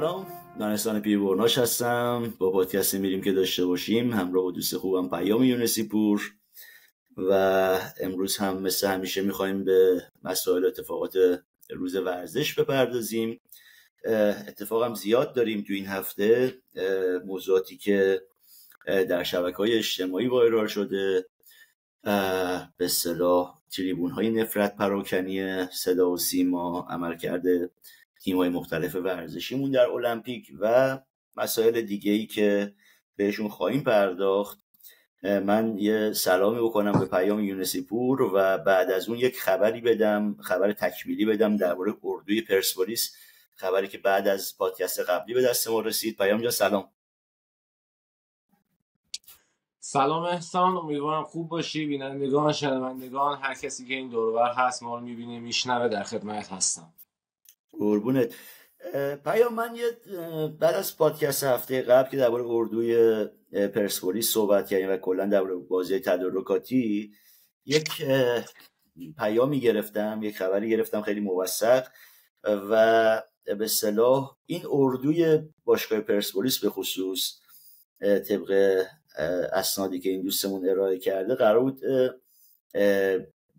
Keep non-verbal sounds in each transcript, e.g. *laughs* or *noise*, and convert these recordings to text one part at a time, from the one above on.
سلام. دانستان پیربرناش هستم. با پادکستی میریم که داشته باشیم. همراه با دوست خوبم پیام یونسی پور. و امروز هم مثل همیشه می‌خوایم به مسائل اتفاقات روز ورزش بپردازیم. اتفاقم زیاد داریم تو این هفته. موضوعاتی که در شبکه های اجتماعی وایرال شده. به صلاح تریبون های نفرت پراکنی صدا و سیما عمل کرده تیم های مختلف ورزشیمون در المپیک و مسائل دیگه ای که بهشون خواهیم پرداخت من یه سلامی بکنم به پیام یونسی پور و بعد از اون یک خبری بدم خبر تکمیلی بدم درباره اردوی پرسپولیس خبری که بعد از پادکست قبلی به دست ما رسید. پیام جا سلام. سلام احسان امیدوارم خوب باشی. بینندگان شنوندگان هر کسی که این دورور هست ما رو می‌بینه میشنوه. در خدمت هستم. قربونت. پیام من یه بعد از پادکست هفته قبل که درباره اردوی پرسپولیس صحبت کردیم و کلا درباره بازی تدارکاتی یک پیامی گرفتم یک خبری گرفتم خیلی موثق و به صلاح این اردوی باشگاه پرسپولیس به خصوص طبق اسنادی که این دوستمون ارائه کرده قرار بود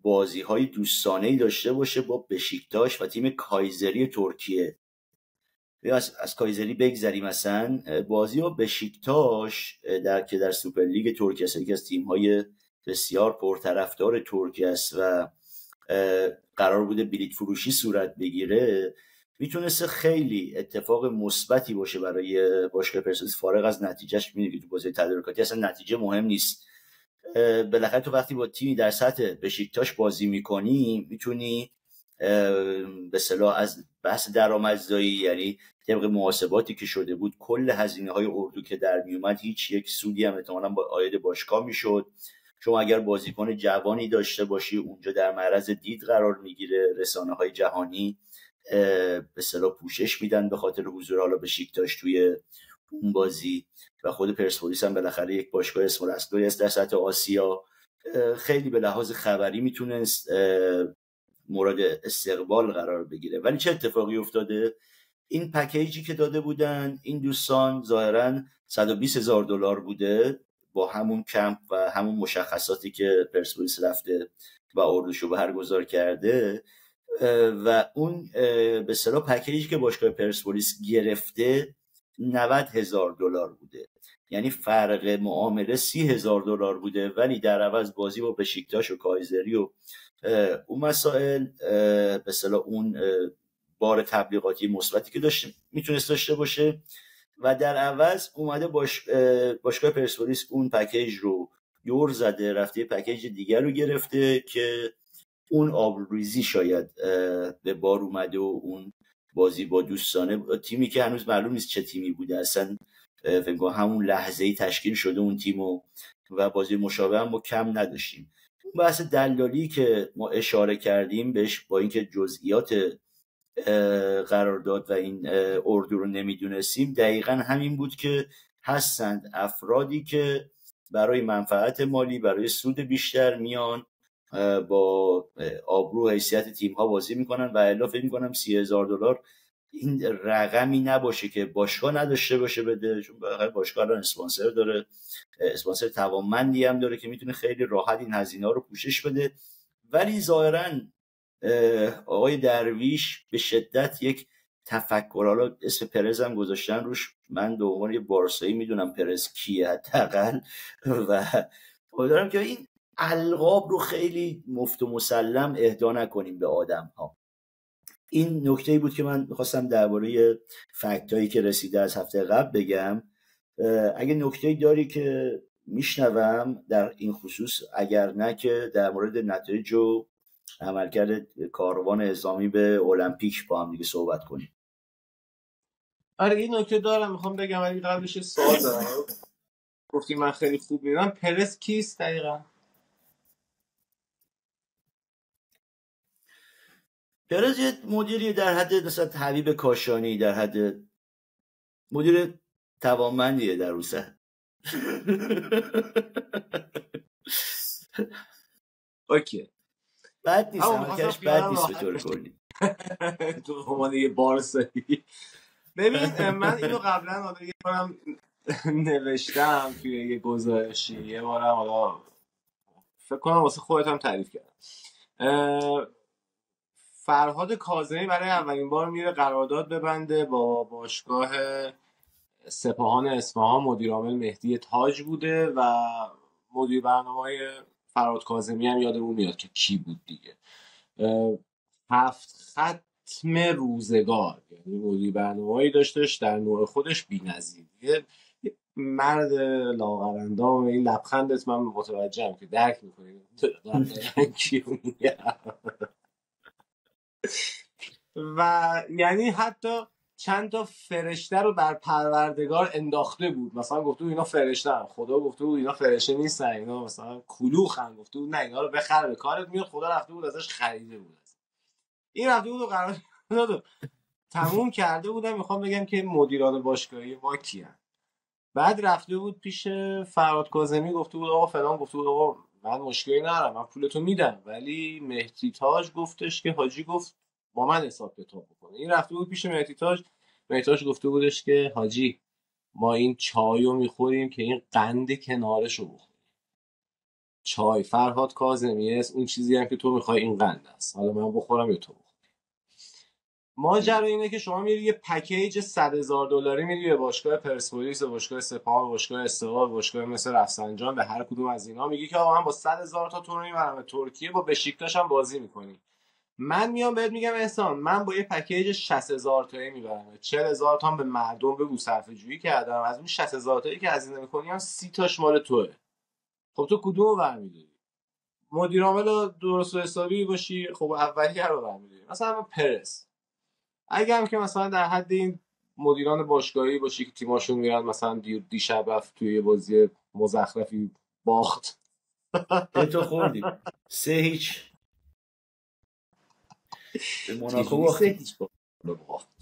بازی های دوستانه ای داشته باشه با بشیکتاش و تیم کایزری ترکیه. از, از کایزری بگذریم مثلا بازی با بشیکتاش در که در سوپرلیگ ترکیه است. یکی از تیم های بسیار پرطرفدار ترکیه است و قرار بوده بلیت فروشی صورت بگیره. می‌تونسته خیلی اتفاق مثبتی باشه برای باشگاه پرسپولیس. فارغ از نتیجهش می‌دونی تو بازی تدارکاتی اصلا نتیجه مهم نیست. بالاخره تو وقتی با تیمی در سطح بشیکتاش بازی می‌کنی می‌تونی به صلاح از بحث درآمدزایی یعنی طبق محاسباتی که شده بود کل هزینه های اردو که در میومد هیچ یک سودی هم احتمالا با آید باشگاه می‌شد. شما اگر بازیکن جوانی داشته باشی اونجا در معرض دید قرار می‌گیره رسانه های جهانی به صلاح پوشش میدن به خاطر حضور حالا به شیکتاش توی اون بازی و خود پرسپولیس هم بالاخره یک باشگاه اسم است در سطح آسیا خیلی به لحاظ خبری می‌تونست مورد استقبال قرار بگیره. ولی چه اتفاقی افتاده؟ این پکیجی که داده بودن این دوستان ظاهرا 120 هزار دلار بوده با همون کمپ و همون مشخصاتی که پرسپولیس رفته و اردوشو برگزار کرده. و اون به صلاح پکیجی که باشگاه پرسپولیس گرفته 90 هزار دلار بوده. یعنی فرق معامله سی هزار دلار بوده ولی در عوض بازی با بشیکتاش و کایزری و اون مسائل به اون بار تبلیغاتی مثبتی که داشته می‌تونست داشته باشه. و در عوض اومده باش باشگاه پرسپولیس اون پکیج رو یور زده رفته پکیج دیگر رو گرفته که اون آبریزی شاید به بار اومده و اون بازی با دوستانه تیمی که هنوز معلوم نیست چه تیمی بوده. اصلا فکر همون لحظه ای تشکیل شده اون تیم و, و بازی مشابه هم ما کم نداشتیم. اون بحث دلالی که ما اشاره کردیم بهش با اینکه جزئیات قرارداد و این اردو رو نمی‌دونستیم دقیقا همین بود که هستند افرادی که برای منفعت مالی برای سود بیشتر میان با آبرو حیثیت تیم ها بازی می‌کنن و الا فکر می‌کنم سی هزار دلار این رقمی نباشه که باشگاه نداشته باشه بده چون باشگاه الان اسپانسر داره. اسپانسر توانمندی هم داره که می‌تونه خیلی راحت این هزینه ها رو پوشش بده. ولی ظاهرا آقای درویش به شدت یک تفکر حالا اسم پرز هم گذاشتن روش. من عنوان یه بارسایی می‌دونم پرز کیه حداقل. *laughs* و امیدوارم که این القاب رو خیلی مفت و مسلم اهدا نکنیم به آدم ها این نکته بود که من می‌خواستم درباره فکت هایی که رسیده از هفته قبل بگم. اگه نکته داری که میشنوم در این خصوص اگر نه که در مورد نتایج و عملکرد کاروان ازامی به المپیک با هم دیگه صحبت کنیم. آره این نکته دارم می‌خوام بگم ولی قبلش سوال دارم. گفتی من خیلی خوب می‌دونم. پرس کیست دقیقا؟ پرز یه مدیری در حد مثلا حبیب کاشانی در حد مدیر توانمندیه در روسه اوکی. بد نیست عملکرش بد نیست به طور کلی. *laughs* تو عنوان یه بارسایی ببین من اینو قبلا حالا یه بارم نوشتم توی یه گزارشی. یه بارم حالا فکر کنم واسه خودت هم تعریف کردم. فرهاد کاظمی برای اولین بار میره قرارداد ببنده با باشگاه سپاهان اصفهان. مدیر عامل مهدی تاج بوده و مدیر برنامه های فراد کاظمی هم یادمون میاد که کی بود دیگه. هفت ختم روزگار یعنی مدیر برنامه داشتش در نوع خودش بی نظیر مرد لاغرندام این لبخندت من متوجهم که درک می‌کنی. *laughs* و یعنی حتی چند تا فرشته رو بر پروردگار انداخته بود. مثلا گفته بود اینا فرشته خدا گفته بود اینا فرشته نیستن. اینا مثلا کلوخن گفته بود نه اینا رو بخر به کارت میاد. خدا رفته بود ازش خریده بود. این رفته بود و قرار تموم کرده بودم. می‌خوام بگم که مدیران باشگاهی ما کیان. بعد رفته بود پیش فراد کاظمی. گفته بود آقا فلان گفته بود آقا من مشکلی ندارم من پولتو میدم. ولی مهدی تاج گفتش که حاجی گفت با من حساب کتاب بکنه. این رفته بود پیش مهدی تاج. مهدی تاج گفته بودش که حاجی ما این چای رو می‌خوریم که این قند کنارش رو بخوریم. چای فرهاد کاظمی است اون چیزی هم که تو می‌خوای این قند است. حالا من بخورم یا تو بخور ماجرا اینه که شما میری یه پکیج 100 هزار دلاری میری به باشگاه پرسپولیس باشگاه سپاه باشگاه استقلال باشگاه مثل رفسنجان به هر کدوم از اینا میگی که آقا من با 100 هزار تا تو رو به ترکیه با بشیکتاش هم بازی می‌کنی. من میام بهت میگم احسان من با یه پکیج 60 هزار تایی می‌برم. 40 هزار تا به مردم بگو صرفه جویی کردم. از اون 60 هزار تایی که هزینه می‌کنی هم 30 تاش مال توه. خب تو کدومو برمیداری؟ مدیر عامل درست و حسابی باشی خب اولی رو برمیداری. مثلا پرس. اگه هم که مثلا در حد این مدیران باشگاهی باشی که تیماشون میرن مثلا دیشب رفت توی یه بازی مزخرفی باخت. تو خوردی. سه هیچ. به موناکو باخت.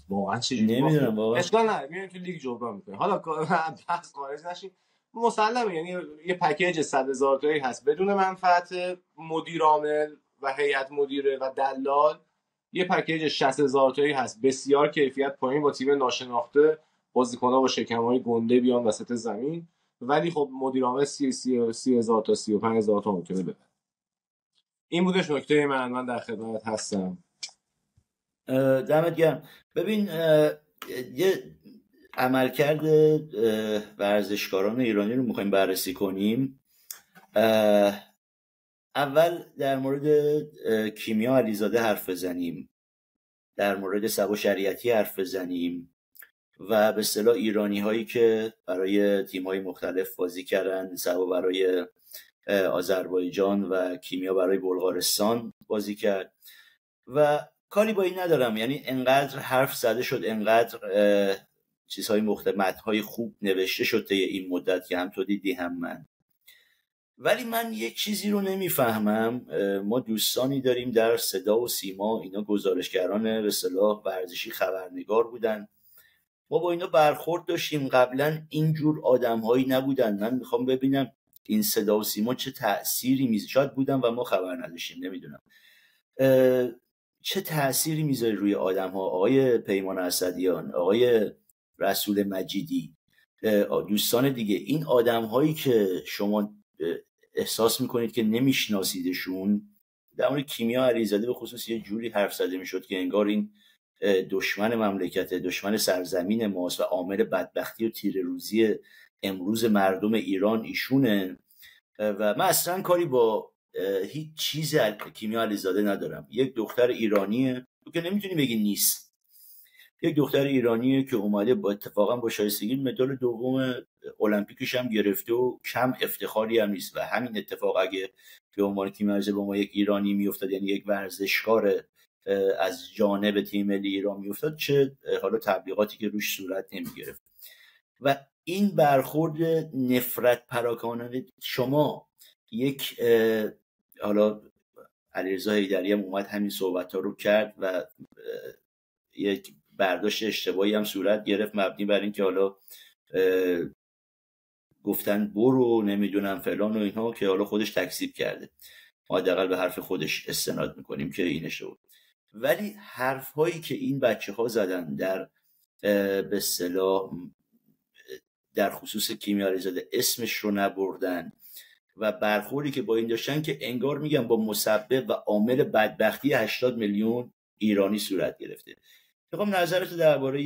واقعا نمی‌دونم واقعا اشکال نداره میایم تو لیگ جبران حالا *laughs* بحث خارج نشیم. مسلمه یعنی یه پکیج 100 هزار تایی هست. بدون منفعت مدیر عامل و هیئت مدیره و دلال یه پکیج 60 هزار تایی هست. بسیار کیفیت پایین با تیم ناشناخته. بازیکن‌ها با شکم‌های گنده بیان وسط زمین. ولی خب مدیر عامل 30 30 هزار تا 35 هزار تا ممکنه بده این بودش نکته من. من در خدمت هستم. دمت گرم. ببین یه عملکرد ورزشکاران ایرانی رو می‌خوایم بررسی کنیم. اول در مورد کیمیا علیزاده حرف بزنیم. در مورد سبا شریعتی حرف بزنیم. و به اصطلاح ایرانی هایی که برای تیم های مختلف بازی کردن سبا برای آذربایجان و کیمیا برای بلغارستان بازی کرد. و کاری با این ندارم. یعنی انقدر حرف زده شد انقدر چیزهای مختلف های خوب نوشته شده این مدت که هم تو دیدی هم من. ولی من یک چیزی رو نمی‌فهمم. ما دوستانی داریم در صدا و سیما اینا گزارشگران به صلاح ورزشی خبرنگار بودن. ما با اینا برخورد داشتیم. قبلا اینجور آدمهایی نبودن. من می‌خوام ببینم این صدا و سیما چه تأثیری میز شاید بودن و ما خبر نداشتیم نمی‌دونم. چه تأثیری می‌ذاره روی آدم ها آقای پیمان اسدیان آقای رسول مجیدی دوستان دیگه. این آدم هایی که شما احساس می‌کنید که نمیشناسیدشون؟ در مورد کیمیا علیزاده به خصوص یه جوری حرف زده می‌شد که انگار این دشمن مملکت دشمن سرزمین ماست و عامل بدبختی و تیر روزی امروز مردم ایران ایشونه. و من اصلا کاری با هیچ چیز کیمیا علیزاده ندارم. یک دختر ایرانیه. که نمی‌تونی بگی نیست. یک دختر ایرانیه که اومده با اتفاقا با شایستگی مدال دوم المپیکش هم گرفته و کم افتخاری هم نیست. و همین اتفاق اگه به عنوان تیم با ما یک ایرانی میافتاد یعنی یک ورزشکار از جانب تیم ملی ایران میافتاد چه حالا تبلیغاتی که روش صورت نمی‌گرفت. و این برخورد نفرت پراکانه شما یک حالا علیرضا حیدری هم اومد همین صحبت ها رو کرد و یک برداشت اشتباهی هم صورت گرفت مبنی بر اینکه حالا گفتن برو نمی‌دونم فلان و اینها که حالا خودش تکذیب کرده. ما حداقل به حرف خودش استناد می‌کنیم که اینه شد ولی حرف هایی که این بچه ها زدن در به صلاح در خصوص کیمیالیزاده اسمش رو نبردن و برخوردی که با این داشتن که انگار میگم با مسبب و عامل بدبختی 80 میلیون ایرانی صورت گرفته. می‌خوام نظرت درباره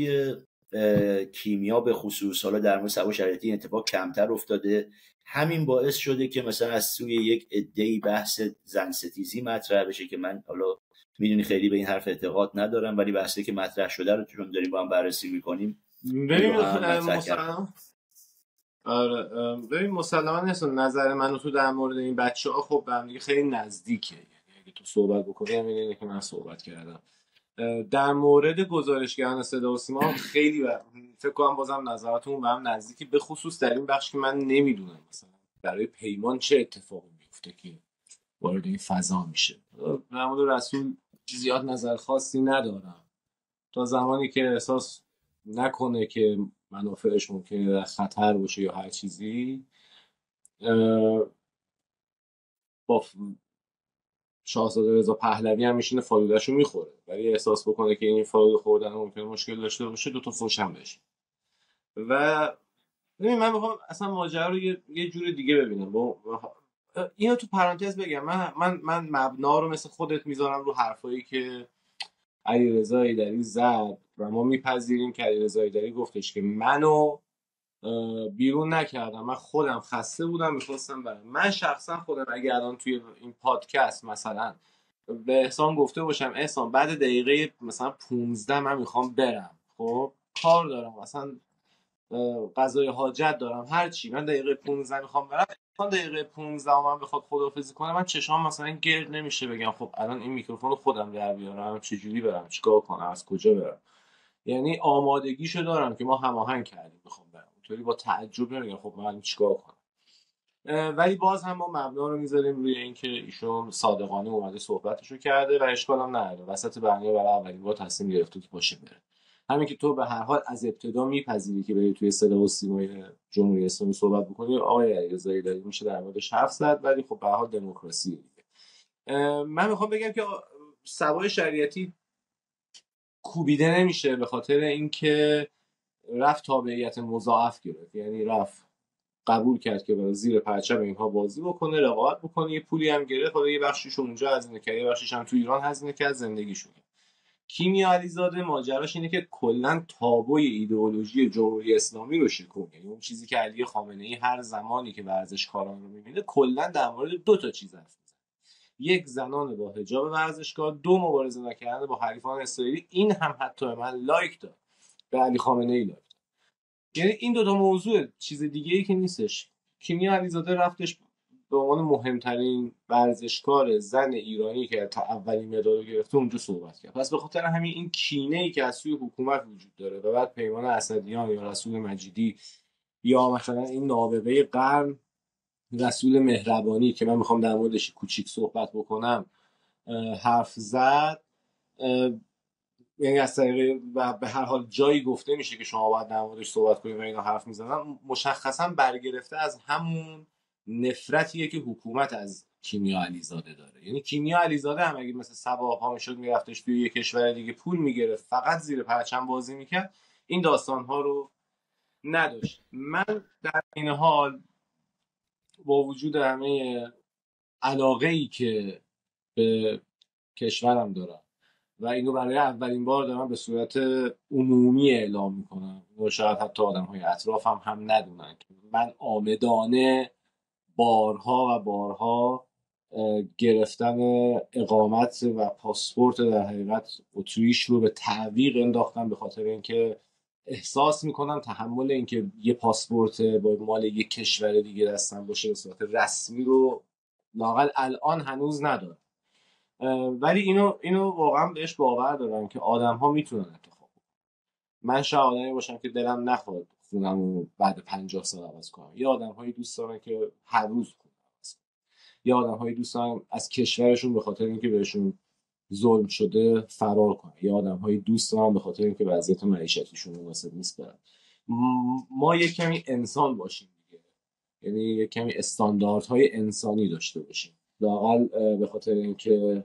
کیمیا به خصوص حالا در مورد سوا شرایطی اتفاق کمتر افتاده. همین باعث شده که مثلا از سوی یک عده‌ای بحث زن ستیزی مطرح بشه که من حالا می‌دونی خیلی به این حرف اعتقاد ندارم ولی بحثی که مطرح شده رو چون داریم با هم بررسی می‌کنیم ببین آره ببین مسلما نظر من تو در مورد این بچه ها خب به خیلی نزدیکه. یعنی اگه تو صحبت بکنی اینه که من صحبت کردم. در مورد گزارشگران صدا و سیما خیلی و فکر کنم بازم نظراتمون به هم نزدیکی به خصوص در این بخش که من نمی‌دونم مثلا برای پیمان چه اتفاقی میفته که وارد این فضا میشه. در مورد رسول زیاد نظر خاصی ندارم. تا زمانی که احساس نکنه که منافعش ممکنه در خطر باشه یا هر چیزی با شاهزاده رضا پهلوی هم میشینه فالودهشو می‌خوره. ولی احساس بکنه که این فالوده خوردن ممکن مشکل داشته باشه دو تا فوش هم بشه و ببین من می‌خوام اصلا ماجرا رو یه, یه جور دیگه ببینم. با اینو تو پرانتز بگم. من من من مبنا رو مثل خودت می‌ذارم رو حرفایی که علیرضا ایدری زد. و ما میپذیریم که علیرضا ایدری گفتش که منو بیرون نکردم. من خودم خسته بودم می‌خواستم برم. من شخصا خودم اگه الان توی این پادکست مثلا به احسان گفته باشم احسان بعد دقیقه مثلا 15 من می‌خوام برم. خب کار دارم. مثلا غذای حاجت دارم. هر چی. من دقیقه 15 می‌خوام برم. تا دقیقه 15 من بخواد خدافظی کنم من چشام مثلا گرد نمیشه بگم. خب الان این میکروفون رو خودم در بیارم. چجوری برم؟ چیکار کنم؟ از کجا برم؟ یعنی آمادگیشو دارم که ما هماهنگ کردیم. بخوام برم اونطوری با تعجب نمیگم خب من چیکار کنم؟ ولی باز هم ما مبنا رو می‌ذاریم روی اینکه ایشون صادقانه اومده صحبتشو کرده و اشکال هم نداره. وسط برنامه برای اولین بار تصمیم گرفته که باشه بره. همین که تو به هر حال از ابتدا میپذیری که بری توی صدا و سیمای جمهوری اسلامی صحبت بکنی. آقای علیرضایی داری میشه در موردش حرف زد ولی خب به حال دموکراسی دیگه. من می‌خوام بگم که سوای شریعتی کوبیده نمیشه به خاطر اینکه رفت تابعیت مضاعف گرفت. یعنی رفت قبول کرد که برای زیر پرچم اینها بازی بکنه رقابت بکنه. یه پولی هم گرفت. حالا یه بخشیش اونجا هزینه کرد یه بخشیش هم تو ایران هزینه کرد زندگیشون کیمیا علیزاده ماجراش اینه که کلا تابوی ایدئولوژی جمهوری اسلامی رو شکون یعنی اون چیزی که علی خامنه ای هر زمانی که ورزشکاران رو می‌بینه کلا در مورد دو تا چیز حرف یک زنان با حجاب ورزشکار دو مبارزه نکردن با حریفان اسرائیلی. این هم حتی من لایک داد. به علی خامنه ای داد. یعنی این دو تا موضوع چیز دیگه ای که نیستش. کیمیا علیزاده رفتش به عنوان مهمترین ورزشکار زن ایرانی که تا اولین مدال گرفته اونجا صحبت کرد. پس به خاطر همین این کینه ای که از سوی حکومت وجود داره و بعد پیمان اسدیان یا رسول مجیدی یا مثلا این نابغه قرن رسول مهربانی که من می‌خوام در موردش کوچیک صحبت بکنم حرف زد یعنی از طریق و به هر حال جایی گفته میشه که شما باید در موردش صحبت کنید و اینا حرف می‌زنن مشخصا برگرفته از همون نفرتیه که حکومت از کیمیا علیزاده داره. یعنی کیمیا علیزاده هم اگه مثل سبا ها می‌شد میرفتش توی یه کشور دیگه پول می‌گرفت فقط زیر پرچم بازی می‌کرد. این داستان ها رو نداشت. من در این حال با وجود همه علاقه ای که به کشورم دارم و اینو برای اولین بار دارم به صورت عمومی اعلام می‌کنم. و شاید حتی آدم های اطرافم هم ندونن. من آمدانه بارها و بارها گرفتن اقامت و پاسپورت در حقیقت اتریش رو به تعویق انداختم به خاطر اینکه احساس می‌کنم تحمل اینکه یه پاسپورت با مال یه کشور دیگه دستم باشه به صورت رسمی رو لاقل الان هنوز ندارم. ولی اینو اینو واقعا بهش باور دارم که آدم ها می‌تونن انتخاب من شاید باشم که دلم نخواد خونم بعد پنجاه سال عوض کنم. یا آدم هایی دوست دارن که هر روز خونم عوض یا آدم هایی دوست دارن از کشورشون به خاطر اینکه بهشون ظلم شده فرار کنه یا آدم هایی دوست دارن به خاطر اینکه وضعیت معیشتیشون مناسب نیست برن. ما یک کمی انسان باشیم دیگه. یعنی یک کمی استانداردهای انسانی داشته باشیم. لاقل به خاطر اینکه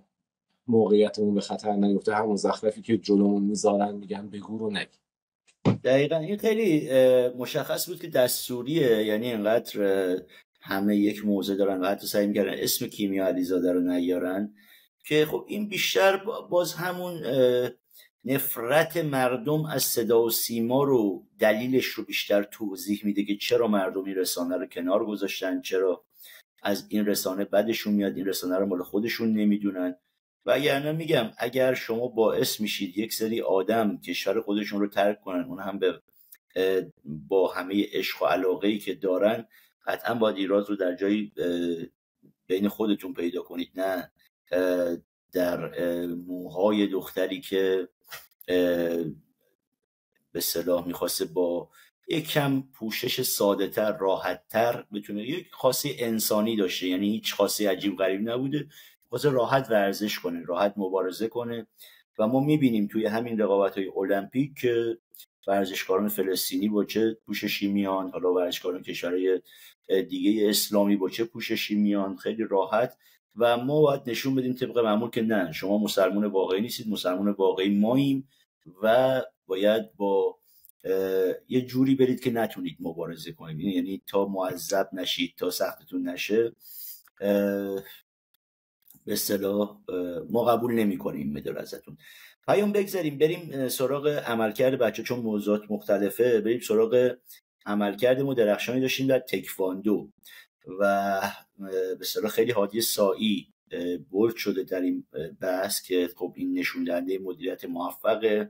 موقعیتمون به خطر نیفته همون زخرفی که جلومون می‌ذارن میگن بگو رو نگی دقیقا. این خیلی مشخص بود که دستوریه. یعنی اینقدر همه یک موزه دارن و حتی سعی می‌کردن اسم کیمیا علیزاده رو نیارن که خب این بیشتر باز همون نفرت مردم از صدا و سیما رو دلیلش رو بیشتر توضیح میده که چرا مردم رسانه رو کنار گذاشتن چرا از این رسانه بدشون میاد این رسانه رو مال خودشون نمی‌دونن. و اگر میگم اگر شما باعث میشید یک سری آدم کشور خودشون رو ترک کنن اون هم به با همه عشق و علاقه ای که دارن قطعا باید ایراد رو در جایی بین خودتون پیدا کنید. نه در موهای دختری که به صلاح می‌خواسته با یک کم پوشش ساده تر راحت تر بتونه یک خاصی انسانی داشته یعنی هیچ خاصی عجیب غریب نبوده. خواسته راحت ورزش کنه راحت مبارزه کنه و ما می‌بینیم توی همین رقابت های المپیک که ورزشکاران فلسطینی با چه پوششی میان حالا ورزشکاران کشورهای دیگه اسلامی با چه پوششی میان خیلی راحت. و ما باید نشون بدیم طبق معمول که نه شما مسلمون واقعی نیستید مسلمون واقعی ماییم و باید با یه جوری برید که نتونید مبارزه کنید. یعنی تا معذب نشید تا سختتون نشه به اصطلاح ما قبول نمی کنیم مدال ازتون. پیام بگذاریم بریم سراغ عملکرد بچه چون موضوعات مختلفه. بریم سراغ عملکرد ما درخشانی داشتیم در تکواندو و به صلاح خیلی حادی سایی بولد شده در این بحث که خب این نشون دهنده مدیریت موفق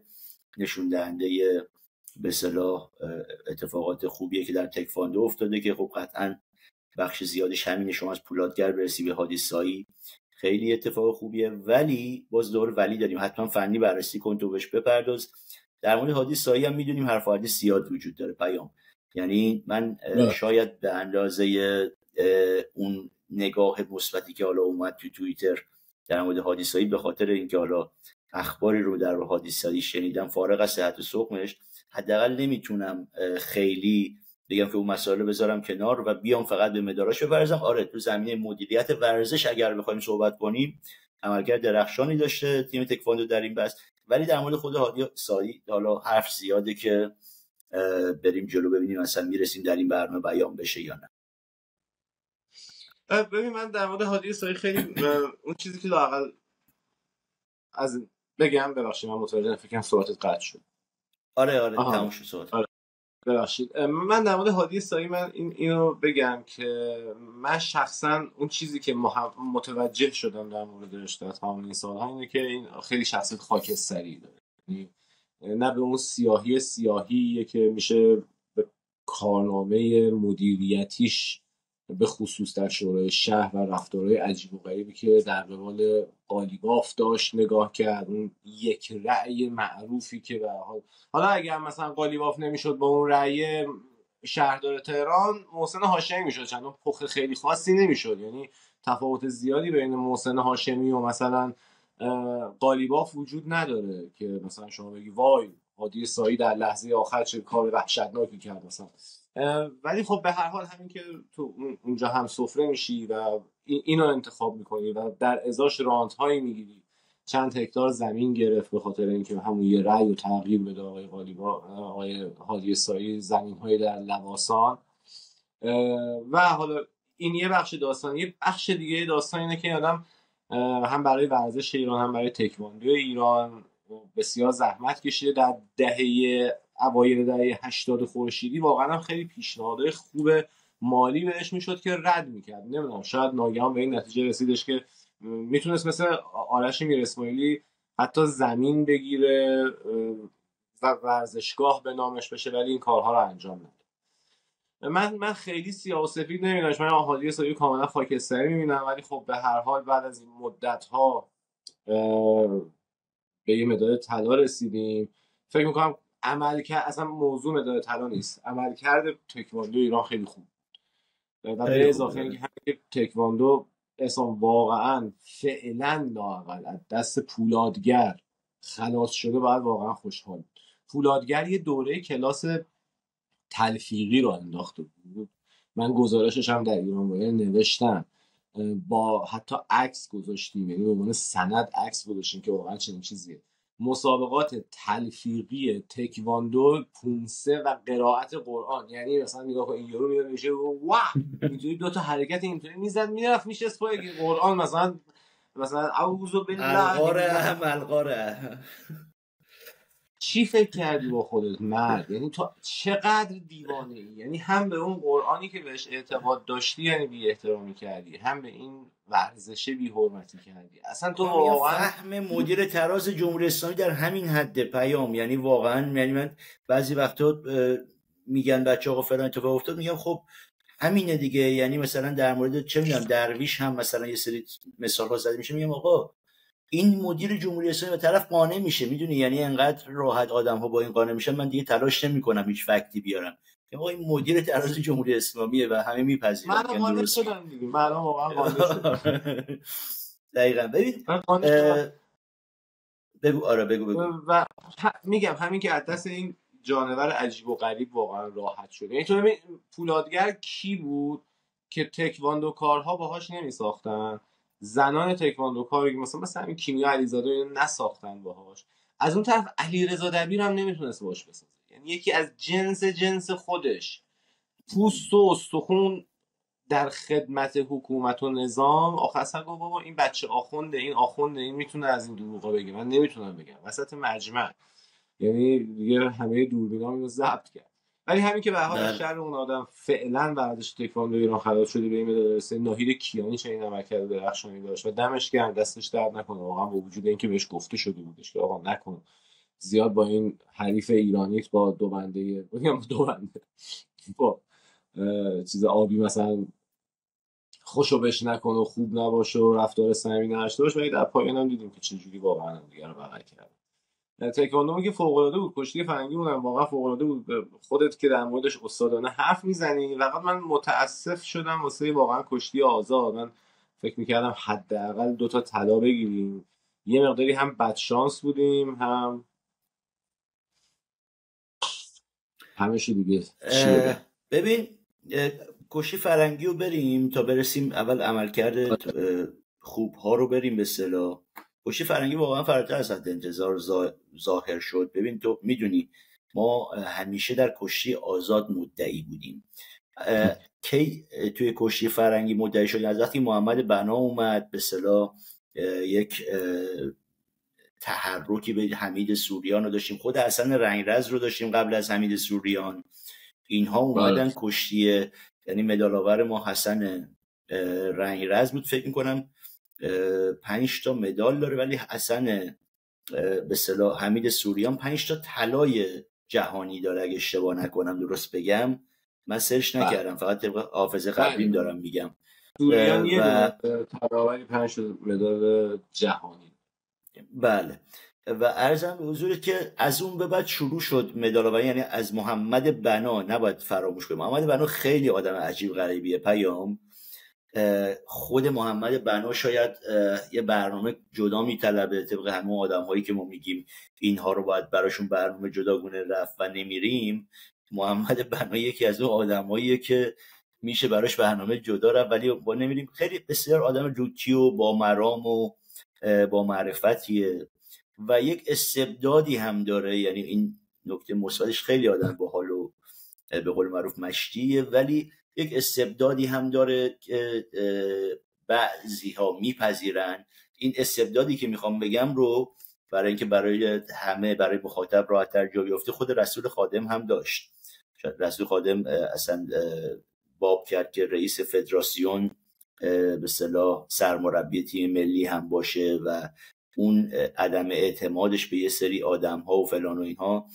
نشون دهنده به صلاح اتفاقات خوبیه که در تکواندو افتاده که خب قطعا بخش زیادش همینه شما از پولادگر برسی به حادی سایی خیلی اتفاق خوبیه. ولی باز دور ولی داریم. حتما فنی بررسی کن تو بهش بپرداز. در مورد سایی هم می‌دونیم حرف حادی زیاد وجود داره پیام. یعنی من بله. شاید به اندازه اون نگاه مثبتی که حالا اومد تو توییتر در مورد حادی به خاطر اینکه حالا اخباری رو در حادی شنیدم فارغ از صحت سقمش حداقل نمی‌تونم خیلی بگم که اون مسائل بذارم کنار و بیام فقط به مداراش بپرزم آره تو زمینه مدیریت ورزش اگر بخوایم صحبت کنیم عملکرد درخشانی داشته تیم تکواندو در این بس ولی در مورد خود هادی سایی حالا حرف زیاده که بریم جلو ببینیم اصلا می‌رسیم در این برنامه بیان بشه یا نه. ببین من در مورد هادی سایی خیلی اون چیزی که لاقل از بگم ببخشید من متوجه فکرم صحبتت قطع شد. آره آره تموم شد آره. ببخشید. من در مورد هادی سایی من این اینو بگم که من شخصا اون چیزی که متوجه شدم در موردش در تمام این سالها اینه که این خیلی شخصیت خاکستری داره. یعنی نه به اون سیاهی سیاهی که میشه به کارنامه مدیریتیش به خصوص در شورای شهر و رفتارهای عجیب و غریبی که در قبال قالیباف داشت نگاه کرد. اون یک رأی معروفی که به حال حالا اگر مثلا قالیباف نمی‌شد با اون رأی شهردار تهران محسن هاشمی می‌شد. چندان پخ خیلی خاصی نمی‌شد. یعنی تفاوت زیادی بین محسن هاشمی و مثلا قالیباف وجود نداره که مثلا شما بگی وای هادی سایی در لحظه آخر چه کار وحشتناکی کرد مثلا. ولی خب به هر حال همین که تو اونجا هم سفره میشی و اینو انتخاب می‌کنی و در ازاش رانت هایی می‌گیری. چند هکتار زمین گرفت به خاطر اینکه همون یه رأی و تغییر بده آقای قالیبا آقای هادی سایی زمین های در لواسان. و حالا این یه بخش داستان. یه بخش دیگه داستان اینه که آدم هم برای ورزش ایران هم برای تکواندو ایران بسیار زحمت کشیده. در دهه اوایل دهه 80 خورشیدی واقعا هم خیلی پیشنهادهای خوب مالی بهش می‌شد که رد می‌کرد. نمی‌دونم شاید ناگهان به این نتیجه رسیدش که می‌تونست مثل آرش میر اسماعیلی حتی زمین بگیره و ورزشگاه به نامش بشه ولی این کارها رو انجام نده من من خیلی سیاه و سفید نمی‌دونم من احادی سایی کاملا خاکستری می‌بینم ولی خب به هر حال بعد از این مدت ها به یه مداد طلا رسیدیم. فکر می‌کنم عمل کرد اصلا موضوع مداد طلا نیست. عمل کرده تکواندو ایران خیلی خوب و به اضافه اینکه همین تکواندو اصلا واقعا فعلا لاقل از دست پولادگر خلاص شده باید واقعا خوشحال پولادگر یه دوره کلاس تلفیقی رو انداخته بود. من گزارشش هم در ایران باید نوشتم. با حتی عکس گذاشتیم یعنی به عنوان سند عکس گذاشتیم که واقعا چنین چیزیه. مسابقات تلفیقی تکواندو پونسه و قرائت قرآن. یعنی مثلا نگاه کن این یورو میاد میشه واه! اینجوری دو تا حرکت اینطوری می‌زد می‌رفت میشه پای قرآن. مثلا مثلا اعوذ بالله القاره القاره چی فکر کردی با خودت مرد؟ یعنی تو چقدر دیوانه ای یعنی هم به اون قرآنی که بهش اعتقاد داشتی یعنی بی احترامی کردی هم به این ورزشه بی حرمتی کردی. اصلا تو واقعا فهم مدیر تراز جمهوری اسلامی در همین حد پیام. یعنی واقعا یعنی من بعضی وقتا میگن بچه آقا فلان اتفاق افتاد میگم خب همینه دیگه. یعنی مثلا در مورد چه می‌دونم درویش هم مثلا یه سری مثال ها زده میشه. میگم آقا این مدیر جمهوری اسلامی به طرف قانع میشه می‌دونی؟ یعنی انقدر راحت آدم ها با این قانع میشن من دیگه تلاش نمی‌کنم هیچ فکتی بیارم. آقا این مدیر تراز جمهوری اسلامیه و همه میپذیرن. من قانع شدم دیگه. من واقعا قانع دقیقاً. ببین بگو. آره بگو بگو. و میگم همین که از دست این جانور عجیب و غریب واقعا راحت شده. یعنی تو پولادگر کی بود که تکواندو کارها باهاش نمی ساختن زنان تکواندو کاری مثلا مثلا همین کیمیا علیزاده اینو نساختن باهاش. از اون طرف علیرضا دبیر هم نمی‌تونست باش بسازه. یعنی یکی از جنس جنس خودش. پوست و استخون در خدمت حکومت و نظام. آخر گفت بابا این بچه آخونده این آخونده این می‌تونه از این دروغا بگه. من نمی‌تونم بگم. وسط مجمع. یعنی دیگه همه دوربینا رو ضبط کرد. ولی همین که به حال بله. شر اون آدم فعلا ورزش تکواندو ایران خراب شده به این مدرسه ناهید کیانی چنین عملکرد درخشانی داشت و دمش گرم دستش درد نکنه. واقعا با وجود اینکه بهش گفته شده بودش که آقا نکن. زیاد با این حریف ایرانیت با دو بنده بگم دو بنده. با چیز آبی مثلا خوشو بش نکن و خوب نباشه و رفتار صمیمی نداشته باش. ولی در پایان هم دیدیم که چجوری واقعا هم دیگه رو بغل کرد. تکواندو که فوق العاده بود. کشتی فرنگی اونم واقعا فوق العاده بود خودت که در موردش استادانه حرف می‌زنی. فقط من متاسف شدم واسه واقعا کشتی آزاد. من فکر می‌کردم حداقل دو تا طلا بگیریم. یه مقداری هم بدشانس بودیم هم همش دیگه. ببین کشتی فرنگی رو بریم تا برسیم اول عملکرد خوب ها رو بریم به صلاح. کشتی فرنگی واقعا فراتر از حد انتظار ظاهر شد. ببین تو می‌دونی ما همیشه در کشتی آزاد مدعی بودیم. کی توی کشتی فرنگی مدعی شد از وقتی محمد بنا اومد به صلاح یک تحرکی به حمید سوریان رو داشتیم. خود حسن رنگرز رو داشتیم قبل از حمید سوریان. اینها اومدن بله. کشتی یعنی مدال ما حسن رنگرز بود. فکر می‌کنم پنج تا مدال داره ولی حسن به صلاح حمید سوریان پنج تا طلای جهانی داره اگه اشتباه نکنم درست بگم؟ من سرچ بله. نکردم فقط طبق حافظه قبلیم بله. دارم میگم. سوریان یه و... پنج مدال جهانی. بله. و ارزم به حضور که از اون به بعد شروع شد مدال یعنی از محمد بنا نباید فراموش کنیم. محمد بنا خیلی آدم عجیب غریبیه پیام. خود محمد بنا شاید یه برنامه جدا میطلبه طبق همه آدم هایی که ما میگیم اینها رو باید براشون برنامه جداگونه رفت و نمیریم. محمد بنا یکی از اون آدماییه که میشه براش برنامه جدا رفت ولی با نمیریم. خیلی بسیار آدم لوتی و با مرام و با معرفتیه و یک استبدادی هم داره. یعنی این نکته مثبتش خیلی آدم با حالو به قول معروف مشتیه. ولی یک استبدادی هم داره که بعضی ها میپذیرن. این استبدادی که می‌خوام بگم رو برای اینکه برای همه برای مخاطب راحتتر جا بیفته خود رسول خادم هم داشت. رسول خادم اصلا باب کرد که رئیس فدراسیون به صلاح سرمربی تیم ملی هم باشه و اون عدم اعتمادش به یه سری آدم ها و فلان و اینها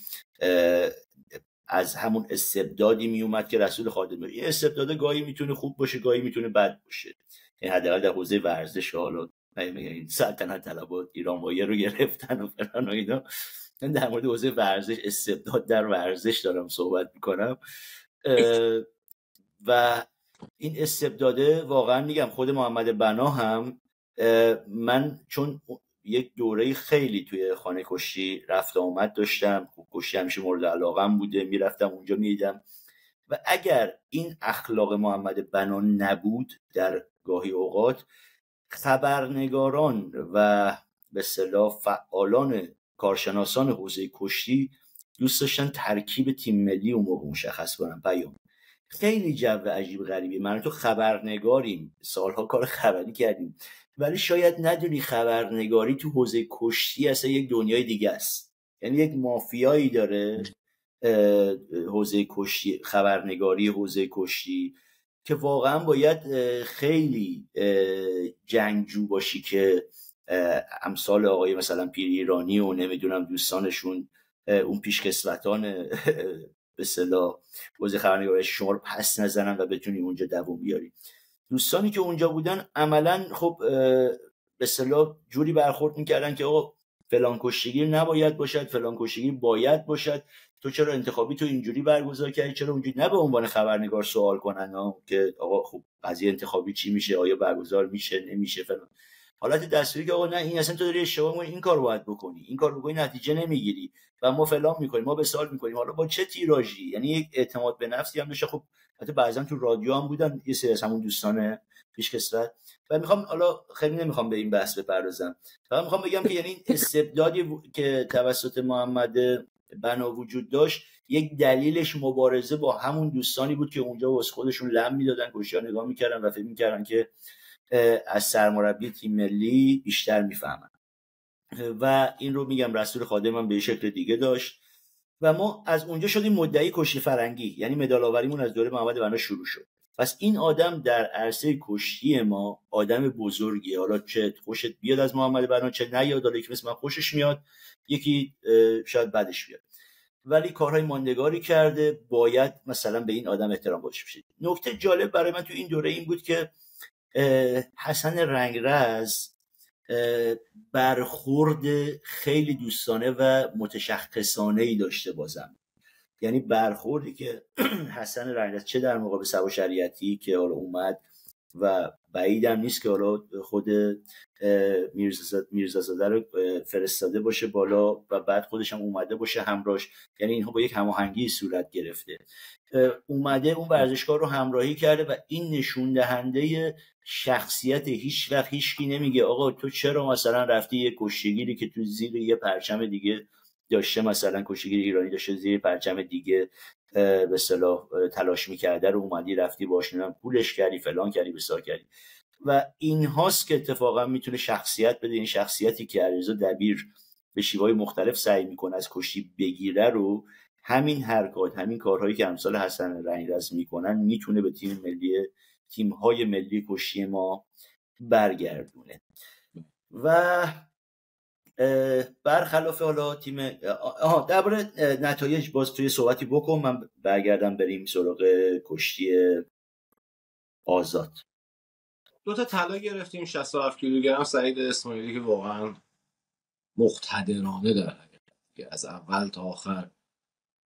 از همون استبدادی میومد که رسول خادم یه استبداد گاهی می‌تونه خوب باشه گاهی می‌تونه بد باشه. این حداقل در حوزه ورزش حالا. این سلطنت طلبات ایران وایه رو گرفتن و فلان و اینا. در مورد حوزه ورزش استبداد در ورزش دارم صحبت می‌کنم. و این استبداده واقعا میگم خود محمد بنا هم من چون یک دوره خیلی توی خانه کشی رفت آمد داشتم. کشی همیشه مورد علاقم بوده. می‌رفتم اونجا می‌دیدم. و اگر این اخلاق محمد بنا نبود در گاهی اوقات خبرنگاران و به صلاح فعالان کارشناسان حوزه کشتی دوست داشتن ترکیب تیم ملی اون موقع مشخص کنن. پیام. خیلی جو عجیب غریبی من تو خبرنگاریم. سالها کار خبری کردیم. ولی شاید ندونی خبرنگاری تو حوزه کشتی اصلا یک دنیای دیگه است. یعنی یک مافیایی داره حوزه کشتی خبرنگاری حوزه کشتی که واقعا باید خیلی جنگجو باشی که امثال آقای مثلا پیر ایرانی و نمی‌دونم دوستانشون اون پیشکسوتان به صلاح حوزه خبرنگاری شما رو پس نزنن و بتونی اونجا دووم بیاری. دوستانی که اونجا بودن عملا خب به صلاح جوری برخورد می‌کردن که آقا فلان کشتگیر نباید باشد فلان کشتگیر باید باشد. تو چرا انتخابی تو اینجوری برگزار کردی؟ چرا اونجوری؟ نه به عنوان خبرنگار سوال کنن ها که آقا خب قضیه انتخابی چی میشه؟ آیا برگزار میشه؟ نمیشه؟ فلان. حالت دستوری که آقا نه این اصلا تو داری اشتباه این کار باید بکنی. این کار بکنی نتیجه نمی‌گیری. ما فلان می‌کنیم ما به سال می‌کنیم. حالا با چه تیراژی؟ یعنی یک اعتماد به نفسی هم داشته. خب حتی بعضا تو رادیو هم بودن یه سری از همون دوستان پیشکسوت و می‌خوام حالا خیلی نمی‌خوام به این بحث بپردازم. فقط می‌خوام بگم که یعنی استبدادی که توسط محمد بنا وجود داشت یک دلیلش مبارزه با همون دوستانی بود که اونجا واسه خودشون لم می‌دادن گوشیا نگاه می‌کردن و فکر می‌کردن که از سرمربی تیم ملی بیشتر می‌فهمن. و این رو میگم رسول خادم به شکل دیگه داشت. و ما از اونجا شدیم مدعی کشتی فرنگی یعنی مدال آوریمون از دوره محمد بنا شروع شد. پس این آدم در عرصه کشتی ما آدم بزرگی حالا چه خوشت بیاد از محمد بنا چه نیاد حالا یکی مثل من خوشش میاد یکی شاید بدش بیاد. ولی کارهای ماندگاری کرده باید مثلا به این آدم احترام گذاشته بشه. نکته جالب برای من تو این دوره این بود که حسن رنگرز برخورد خیلی دوستانه و متشخصانه ای داشته بازم. یعنی برخوردی که *clears throat* حسن رنگرز چه در مقابل سبا شریعتی که حالا اومد و بعیدم نیست که حالا خود میرزازاده رو فرستاده باشه بالا و بعد خودش هم اومده باشه همراهش. یعنی اینها با یک هماهنگی صورت گرفته. اومده اون ورزشکار رو همراهی کرده و این نشون دهنده شخصیت هیچ وقت هیچکی نمیگه آقا تو چرا مثلا رفتی یه کشتیگیری که تو زیر یه پرچم دیگه داشته مثلا کشتیگیر ایرانی داشته زیر پرچم دیگه به صلاح تلاش می‌کرده رو اومدی رفتی باش پولش کردی فلان کردی بسار کردی. و این هاست که اتفاقا می‌تونه شخصیت بده این شخصیتی که عریضا دبیر به شیوهای مختلف سعی می‌کنه از کشتی بگیره رو همین حرکات همین کارهایی که امثال حسن رنگرز می‌کنن می‌تونه به تیم ملی تیم های ملی کشتی ما برگردونه. و برخلاف حالا تیم آها درباره نتایج باز توی صحبتی بکن من برگردم بریم سراغ کشتی آزاد. دو تا طلا گرفتیم 67 کیلوگرم سعید اسماعیلی که واقعا مقتدرانه داره. از اول تا آخر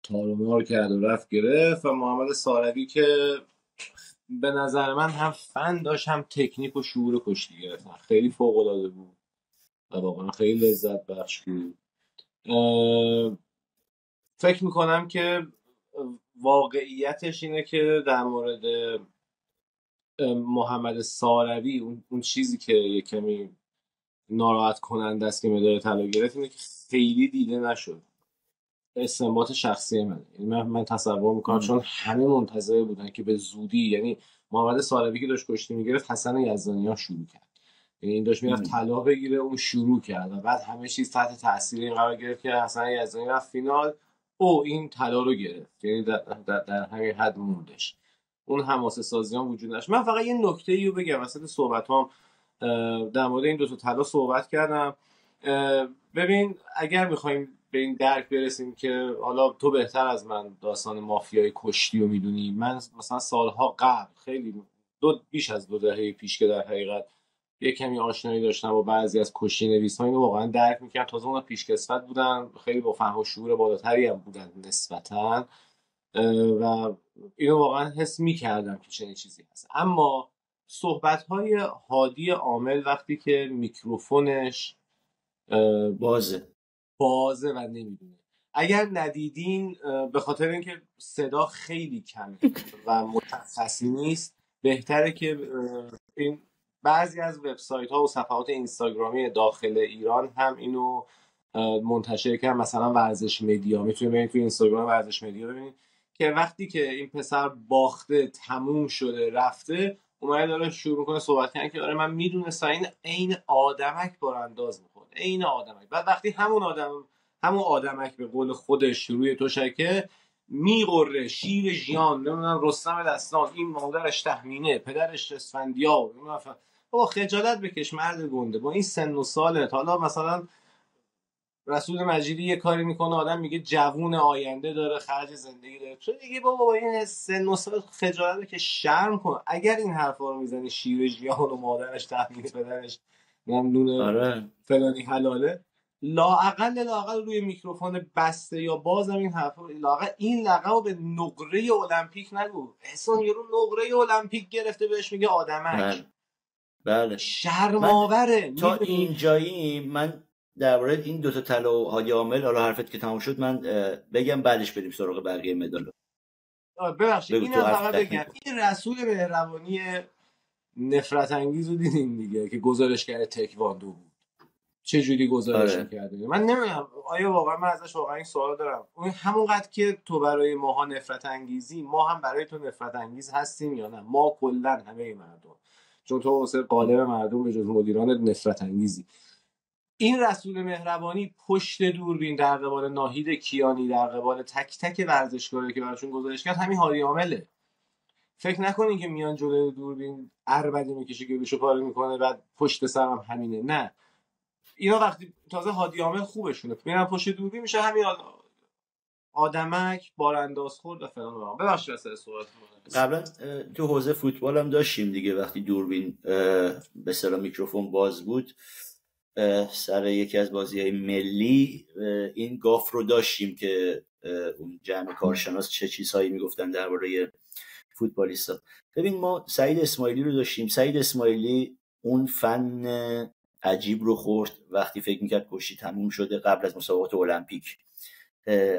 تارمار کرد و رفت گرفت. و محمد ساروی که به نظر من هم فن داشت هم تکنیک و شعور کشتی گرفتن. خیلی فوق العاده بود. و واقعا خیلی لذت بخش بود. فکر می‌کنم که واقعیتش اینه که در مورد محمد ساروی اون, چیزی که یه کمی ناراحت کننده است که مدال طلا گرفت اینه که خیلی دیده نشد. استنباط شخصی من یعنی من, من تصور می‌کنم چون همه منتظر بودن که به زودی یعنی محمد ساروی که داشت کشتی می‌گرفت حسن یزدانی ها شروع کرد. یعنی این داشت می‌رفت طلا بگیره اون شروع کرد و بعد همه چیز تحت تاثیر این قرار گرفت که حسن یزدانی رفت فینال. او این طلا رو گرفت. یعنی در, در, در همین حد موندش. اون حماسه سازی هم وجود داشت من فقط یه نکته رو بگم. وسط صحبت هم در مورد این دو تا طلا صحبت کردم. ببین اگر می‌خوایم به این درک برسیم که حالا تو بهتر از من داستان مافیای کشتی رو می‌دونی. من مثلا سالها قبل خیلی دو بیش از دو دهه پیش که در حقیقت یه کمی آشنایی داشتم با بعضی از کشتی نویس ها اینو واقعا درک می‌کردم. تازه اون پیشکسوت بودن خیلی با فهم و شعور بالاتری هم بودن نسبتا. و اینو واقعا حس می‌کردم که چنین چیزی هست. اما صحبت های هادی عامل وقتی که میکروفونش بازه. بازه و نمی‌دونه. اگر ندیدین به خاطر اینکه صدا خیلی کم و متخصی نیست بهتره که این بعضی از وبسایت ها و صفحات اینستاگرامی داخل ایران هم اینو منتشر کردن. مثلا ورزش مدیا. می‌تونید برید تو اینستاگرام ورزش مدیا ببینید که وقتی که این پسر باخته تموم شده رفته اومده داره شروع کنه صحبت کردن که آره من می‌دونستم این عین آدمک بارانداز می‌کنه عین آدمک بعد وقتی همون آدم همون آدمک به قول خودش روی توشکه میقره شیر ژیان نمی‌دونم رستم دستان این مادرش تهمینه پدرش اسفندیار بابا خجالت بکش مرد گنده. با این سن و سالت حالا مثلا رسول مجیدی یه کاری می‌کنه آدم میگه جوون آینده داره خرج زندگی داره. تو دیگه بابا با این سن و سال خجالت که شرم کن. اگر این حرفا رو می‌زنی شیر ژیان و مادرش تحمیل پدرش نون آره. فلانی حلاله. لاعقل لاقل روی میکروفون بسته یا بازم این حرفا لاقل این لقب به نقره المپیک نگو. احسان یارو نقره المپیک گرفته بهش میگه آدمک. بله, بله. شرماوره. تا اینجایی من درباره این دوتا طلا و هادی عامل حالا حرفت که تمام شد من بگم بعدش بریم سراغ بقیه مدال. ببخشید این فقط بگم. این رسول مهربانی نفرت انگیز رو دیدین دیگه که گزارشگر تکواندو بود. چه جوری گزارش آره. می‌کرده من نمی‌دونم. آیا واقعا من ازش واقعا این سوال دارم. اون همونقدر که تو برای ماها نفرت انگیزی ما هم برای تو نفرت انگیز هستیم یا نه؟ ما کلا همه مردم. چون تو واسه قالب مردم به جز مدیران نفرت انگیزی. این رسول مهربانی پشت دوربین در قبال ناهید کیانی در قبال تک تک ورزشکاری که براشون گزارش کرد همین هادی عامله فکر نکنین که میان جلوی دوربین اربدی می‌کشه بشو پاره می‌کنه بعد پشت سرم همینه. نه. اینا وقتی تازه هادی عامل خوبشونه. میرن پشت دوربین میشه همین آدمک بارانداز خورد و فلان. ببخشید واسه صحبت قبلا تو حوزه فوتبال هم داشتیم دیگه. وقتی دوربین به صلاح میکروفون باز بود سر یکی از بازی های ملی این گاف رو داشتیم که اون جمع کارشناس چه چیزهایی می‌گفتن درباره فوتبالیستا. ببین ما سعید اسماعیلی رو داشتیم. سعید اسماعیلی اون فن عجیب رو خورد. وقتی فکر می‌کرد کشتی تموم شده قبل از مسابقات المپیک.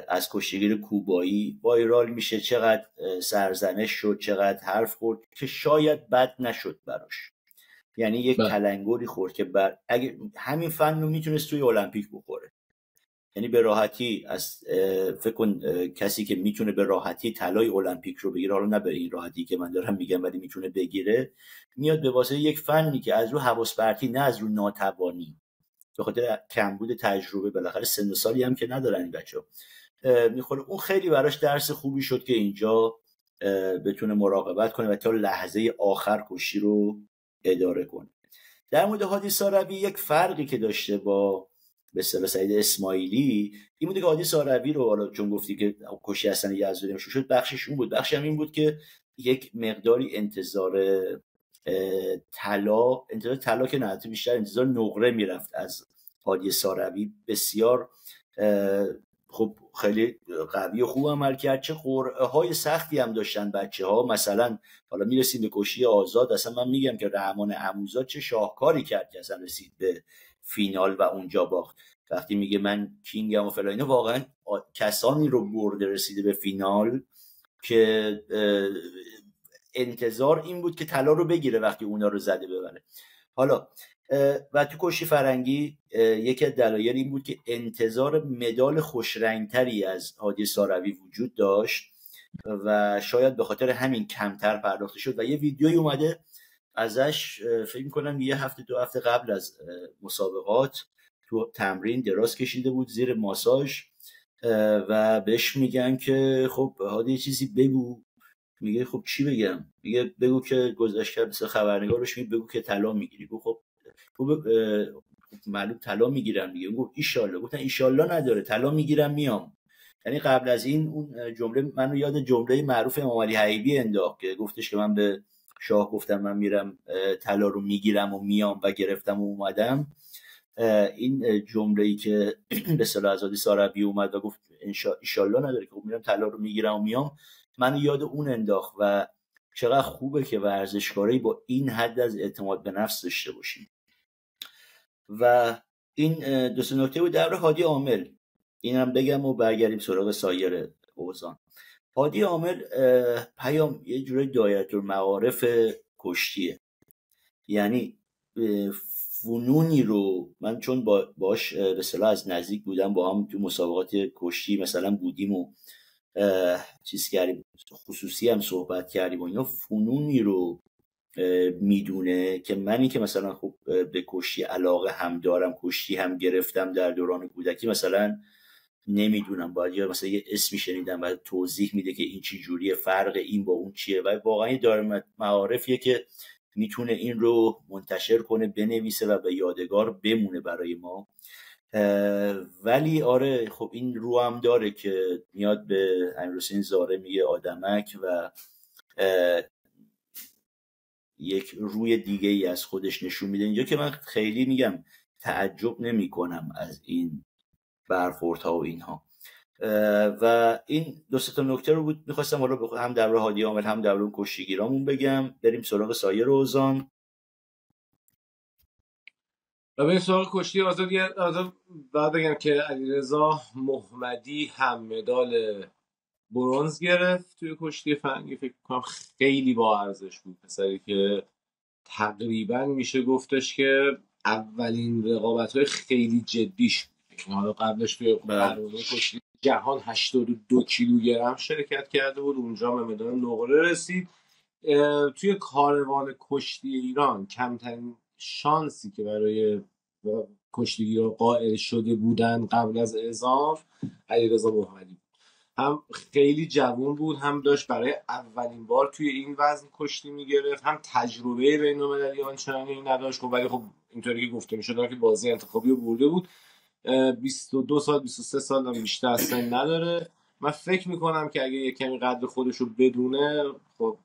از کشتیگیر کوبایی. وایرال میشه چقدر سرزنش شد چقدر حرف خورد که شاید بد نشد براش. یعنی یک بله. تلنگری خورد که بر... اگه همین فن رو می‌تونست توی المپیک بخوره. یعنی به راحتی از فکر کن کسی که می‌تونه به راحتی طلای المپیک رو بگیره حالا نه به این راحتی که من دارم میگم ولی می‌تونه بگیره میاد به واسطه یک فنی که از رو حواس نه از رو ناتوانی. به خاطر کمبود تجربه بالاخره سن سالی هم که ندارن این بچه می‌خوره. اون خیلی براش درس خوبی شد که اینجا بتونه مراقبت کنه و تا لحظه آخر کشی رو اداره کنه. در مورد هادی ساروی یک فرقی که داشته با به سعید اسماعیلی این بوده که هادی ساروی رو حالا چون گفتی که کشی حسن یزدانی شد بخشش اون بود. بخشی هم این بود که یک مقداری انتظار طلا انتظار طلا که نه بیشتر انتظار نقره می‌رفت از هادی ساروی. بسیار خب خیلی قوی و خوب عمل کرد. چه قرعه های سختی هم داشتن بچه ها مثلا حالا می‌رسیم به کشی آزاد اصلا من میگم که رحمان عموزاد چه شاهکاری کرد که اصلا رسید به فینال و اونجا باخت. وقتی میگه من کینگم و فلان واقعا کسانی رو برده رسیده به فینال که انتظار این بود که طلا رو بگیره وقتی اونا رو زده ببره. حالا و تو کشی فرنگی یکی از دلایل این بود که انتظار مدال خوشرنگتری از هادی ساروی وجود داشت و شاید به خاطر همین کمتر پرداخته شد. و یه ویدیوی اومده ازش فکر می‌کنم یه هفته دو هفته قبل از مسابقات تو تمرین دراز کشیده بود زیر ماساژ و بهش میگن که خب هادی چیزی بگو. میگه خب چی بگم؟ میگه بگو که گذشت کرد مثل خبرنگار بهش بگو که طلا می‌گیری. خب خوب معلوم طلا می‌گیرم دیگه. گفت ایشالله گفتن ایشالله نداره طلا می‌گیرم میام. یعنی قبل از این اون جمله منو یاد جمله معروف امام علی حیبی انداخت که گفتش که من به شاه گفتم من میرم طلا رو می‌گیرم و میام و گرفتم و اومدم. این جمله ای که *clears throat* به صلاح ازادی ساربی اومد و گفت ایشالله نداره که خب میرم طلا رو می‌گیرم و میام. من یاد اون انداخت و چقدر خوبه که ورزشکاری با این حد از اعتماد به نفس داشته باشیم. و این دو سه نکته بود. در هادی عامل اینم بگم و برگردیم سراغ سایر اوزان هادی عامل پیام یه جوری دایره المعارف کشتیه. یعنی فنونی رو من چون با باش به از نزدیک بودم با هم تو مسابقات کشتی مثلا بودیم و چیز کردیم خصوصی هم صحبت کردیم و اینا فنونی رو می‌دونه که منی که مثلا خب به کشتی علاقه هم دارم کشتی هم گرفتم در دوران کودکی مثلا نمی‌دونم. باید یا مثلا یه اسمی شنیدم و توضیح میده که این چی جوریه فرق این با اون چیه. و واقعا دار معارفیه که می‌تونه این رو منتشر کنه بنویسه و به یادگار بمونه برای ما. ولی آره خب این رو هم داره که میاد به امیرحسین زاره میگه آدمک و یک روی دیگه ای از خودش نشون میده. اینجا که من خیلی میگم تعجب نمی کنم از این برخوردها و اینها. و این دو تا نکته رو بود می‌خواستم حالا هم در هادی عامل هم در کشتیگیرامون بگم. بریم سراغ سایر اوزان. و به سراغ کشتی آزاد بعد بگم که علیرضا محمدی هم مدال برونز گرفت توی کشتی فنگی فکر کنم خیلی با ارزش بود. پسری که تقریبا میشه گفتش که اولین رقابت های خیلی جدیش بود حالا قبلش توی برنامه کشتی جهان 82 کیلوگرم شرکت کرده بود اونجا به مدال نقره رسید. توی کاروان کشتی ایران کمترین شانسی که برای کشتیگیر قائل شده بودن قبل از اعزام علیرضا محمدی هم خیلی جوون بود هم داشت برای اولین بار توی این وزن کشتی می‌گرفت هم تجربه بین المللی آنچنانی نداشت. خب ولی خب اینطوری که گفته می‌شد که بازی انتخابی رو برده بود. 22 سال 23 سال هم بیشتر سن نداره. من فکر می‌کنم که اگه یه کمی قدر خودش رو بدونه خب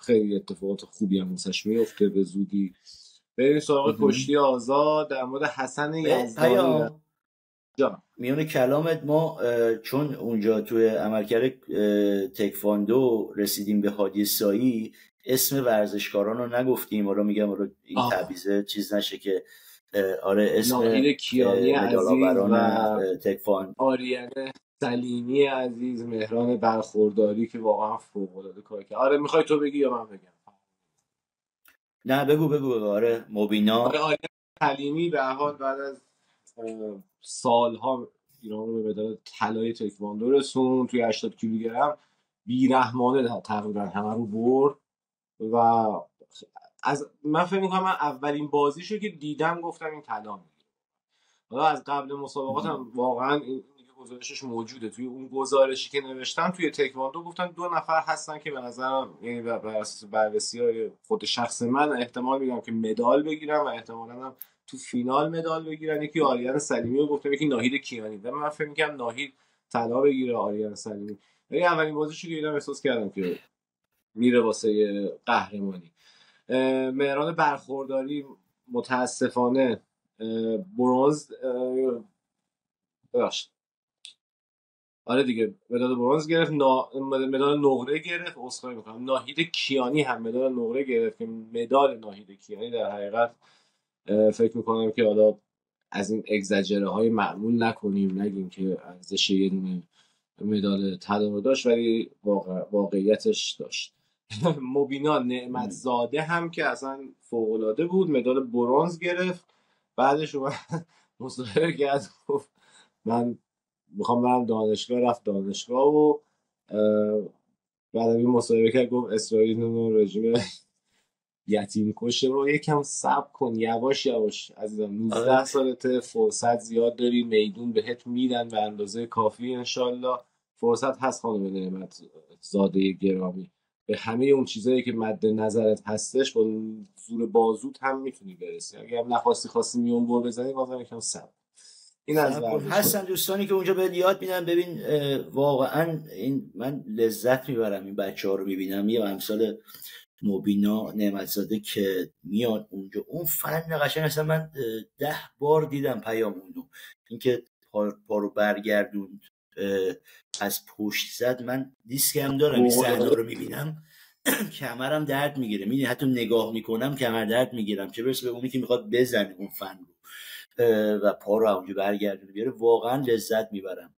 خیلی اتفاقات خوبی هم واسش میفته به زودی بریم سراغ کشتی آزاد. در مورد حسن یزدانی. میون کلامت ما چون اونجا توی عملکرد تکواندو رسیدیم به هادی سایی اسم ورزشکاران رو نگفتیم. حالا میگم حالا این تعویزه چیز نشه که آره اسم کیانی عزیز و تکفان. آریانه سلیمی عزیز مهران برخورداری که واقعا فوق العاده کار کرد. آره می‌خوای تو بگی یا من بگم؟ نه بگو بگو آره مبینا آره آریان سلیمی به حال بعد از سالها ایران رو به مدال طلای تکواندو رسون توی 80 کیلوگرم بیرحمانه تقریبا همه رو برد و از من فکر می‌کنم من اولین بازیشو که دیدم گفتم این طلا می‌گیره. حالا از قبل مسابقاتم واقعا این گزارشش موجوده. توی اون گزارشی که نوشتم توی تکواندو گفتن دو نفر هستن که به نظرم یعنی بر اساس بررسی های خود شخص من احتمال میدم که مدال بگیرم و احتمالا هم تو فینال مدال بگیرن. یکی آریان سلیمی رو گفتم یکی ناهید کیانی. و من فکر می‌کنم ناهید طلا بگیره آریان سلیمی. ولی اولین بازیشو که دیدم احساس کردم که میره واسه قهرمانی. مهران برخورداری متاسفانه برونز ببخشید. آره دیگه مدال برونز گرفت نا... مدال نقره گرفت اسخای می‌کنم. ناهید کیانی هم مدال نقره گرفت که مدال ناهید کیانی در حقیقت فکر می‌کنم که حالا از این اگزجره های معمول نکنیم نگیم که ارزش یه دونه مدال طلا داشت ولی واقع... واقعیتش داشت. *laughs* مبینا نعمت زاده هم که اصلا فوق بود مدال برونز گرفت. بعدش اومد *laughs* مصاحبه کرد گفت من می‌خوام برم دانشگاه. رفت دانشگاه و بعد این مصاحبه کرد گفت اسرائیل نمون رژیم *laughs* یتیم کشه رو یکم سب کن یواش یواش. عزیزم 19 آره. سالته فرصت زیاد داری میدون بهت میدن به اندازه کافی انشالله فرصت هست خانم نعمت زاده گرامی. به همه اون چیزایی که مد نظرت هستش با زور بازوت هم می‌تونی برسی. اگه هم نخواستی خواستی میون بول بزنی بازم یکم سب این از هستن دوستانی که اونجا به یاد میدن. ببین واقعا این من لذت می‌برم این بچه ها رو می‌بینم. یه امثال مبینا نعمتزاده که میاد اونجا. اون فن قشنگ اصلا من ده بار دیدم پیام اونو. اینکه پا رو برگردوند. از پشت زد. من دیسکم دارم این صحنه رو می‌بینم. *clears throat* کمرم درد می‌گیره. می‌دونی حتی نگاه می‌کنم کمر درد می‌گیرم. چه برسه به اونی که می‌خواد بزنه اون فن رو. و پا رو اونجا برگردونه بیاره. واقعا لذت می‌برم.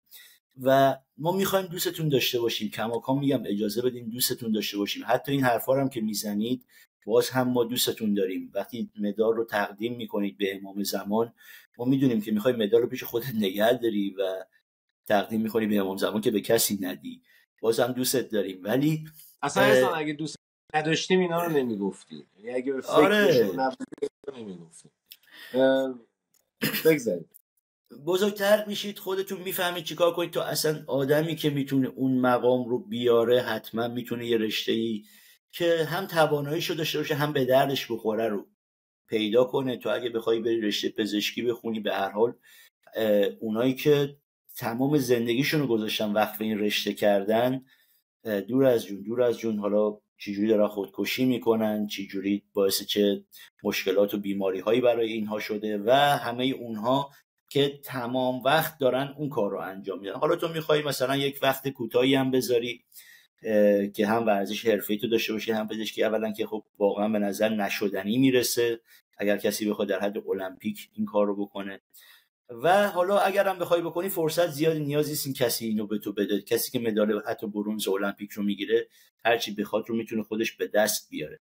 و ما می‌خوایم دوستتون داشته باشیم. کماکان میگم اجازه بدین دوستتون داشته باشیم. حتی این حرفا هم که می‌زنید باز هم ما دوستتون داریم. وقتی مدال رو تقدیم می‌کنید به امام زمان ما می‌دونیم که می‌خوای مدال رو پیش خودت نگه داری و تقدیم می‌کنی به امام زمان که به کسی ندی. باز هم دوستت داریم. ولی اصلا اگه دوست نداشتیم اینا رو نمی‌گفتیم یعنی اگه به آره. نمی‌گفتیم بگذاریم. بزرگتر میشید خودتون می‌فهمید چیکار کنید تو اصلا آدمی که می‌تونه اون مقام رو بیاره حتما می‌تونه یه رشته ای که هم توانایی شده داشته باشه هم به دردش بخوره رو پیدا کنه. تو اگه بخوای بری رشته پزشکی بخونی به هر حال اونایی که تمام زندگیشون رو گذاشتن وقف این رشته کردن دور از جون دور از جون. حالا چجوری دارن خودکشی می‌کنن چجوری باعث چه مشکلات و بیماری هایی برای اینها شده و همه اونها که تمام وقت دارن اون کار رو انجام میدن. حالا تو می‌خوای مثلا یک وقت کوتاهی هم بذاری که هم ورزش حرفه‌ای تو داشته باشی هم پزشکی. اولا که خب واقعا به نظر نشدنی می‌رسه اگر کسی بخواد در حد المپیک این کار رو بکنه. و حالا اگر هم بخوای بکنی فرصت زیادی نیازی نیست کسی اینو به تو بده. کسی که مدال حتی برونز المپیک رو می‌گیره هرچی بخواد رو می‌تونه خودش به دست بیاره.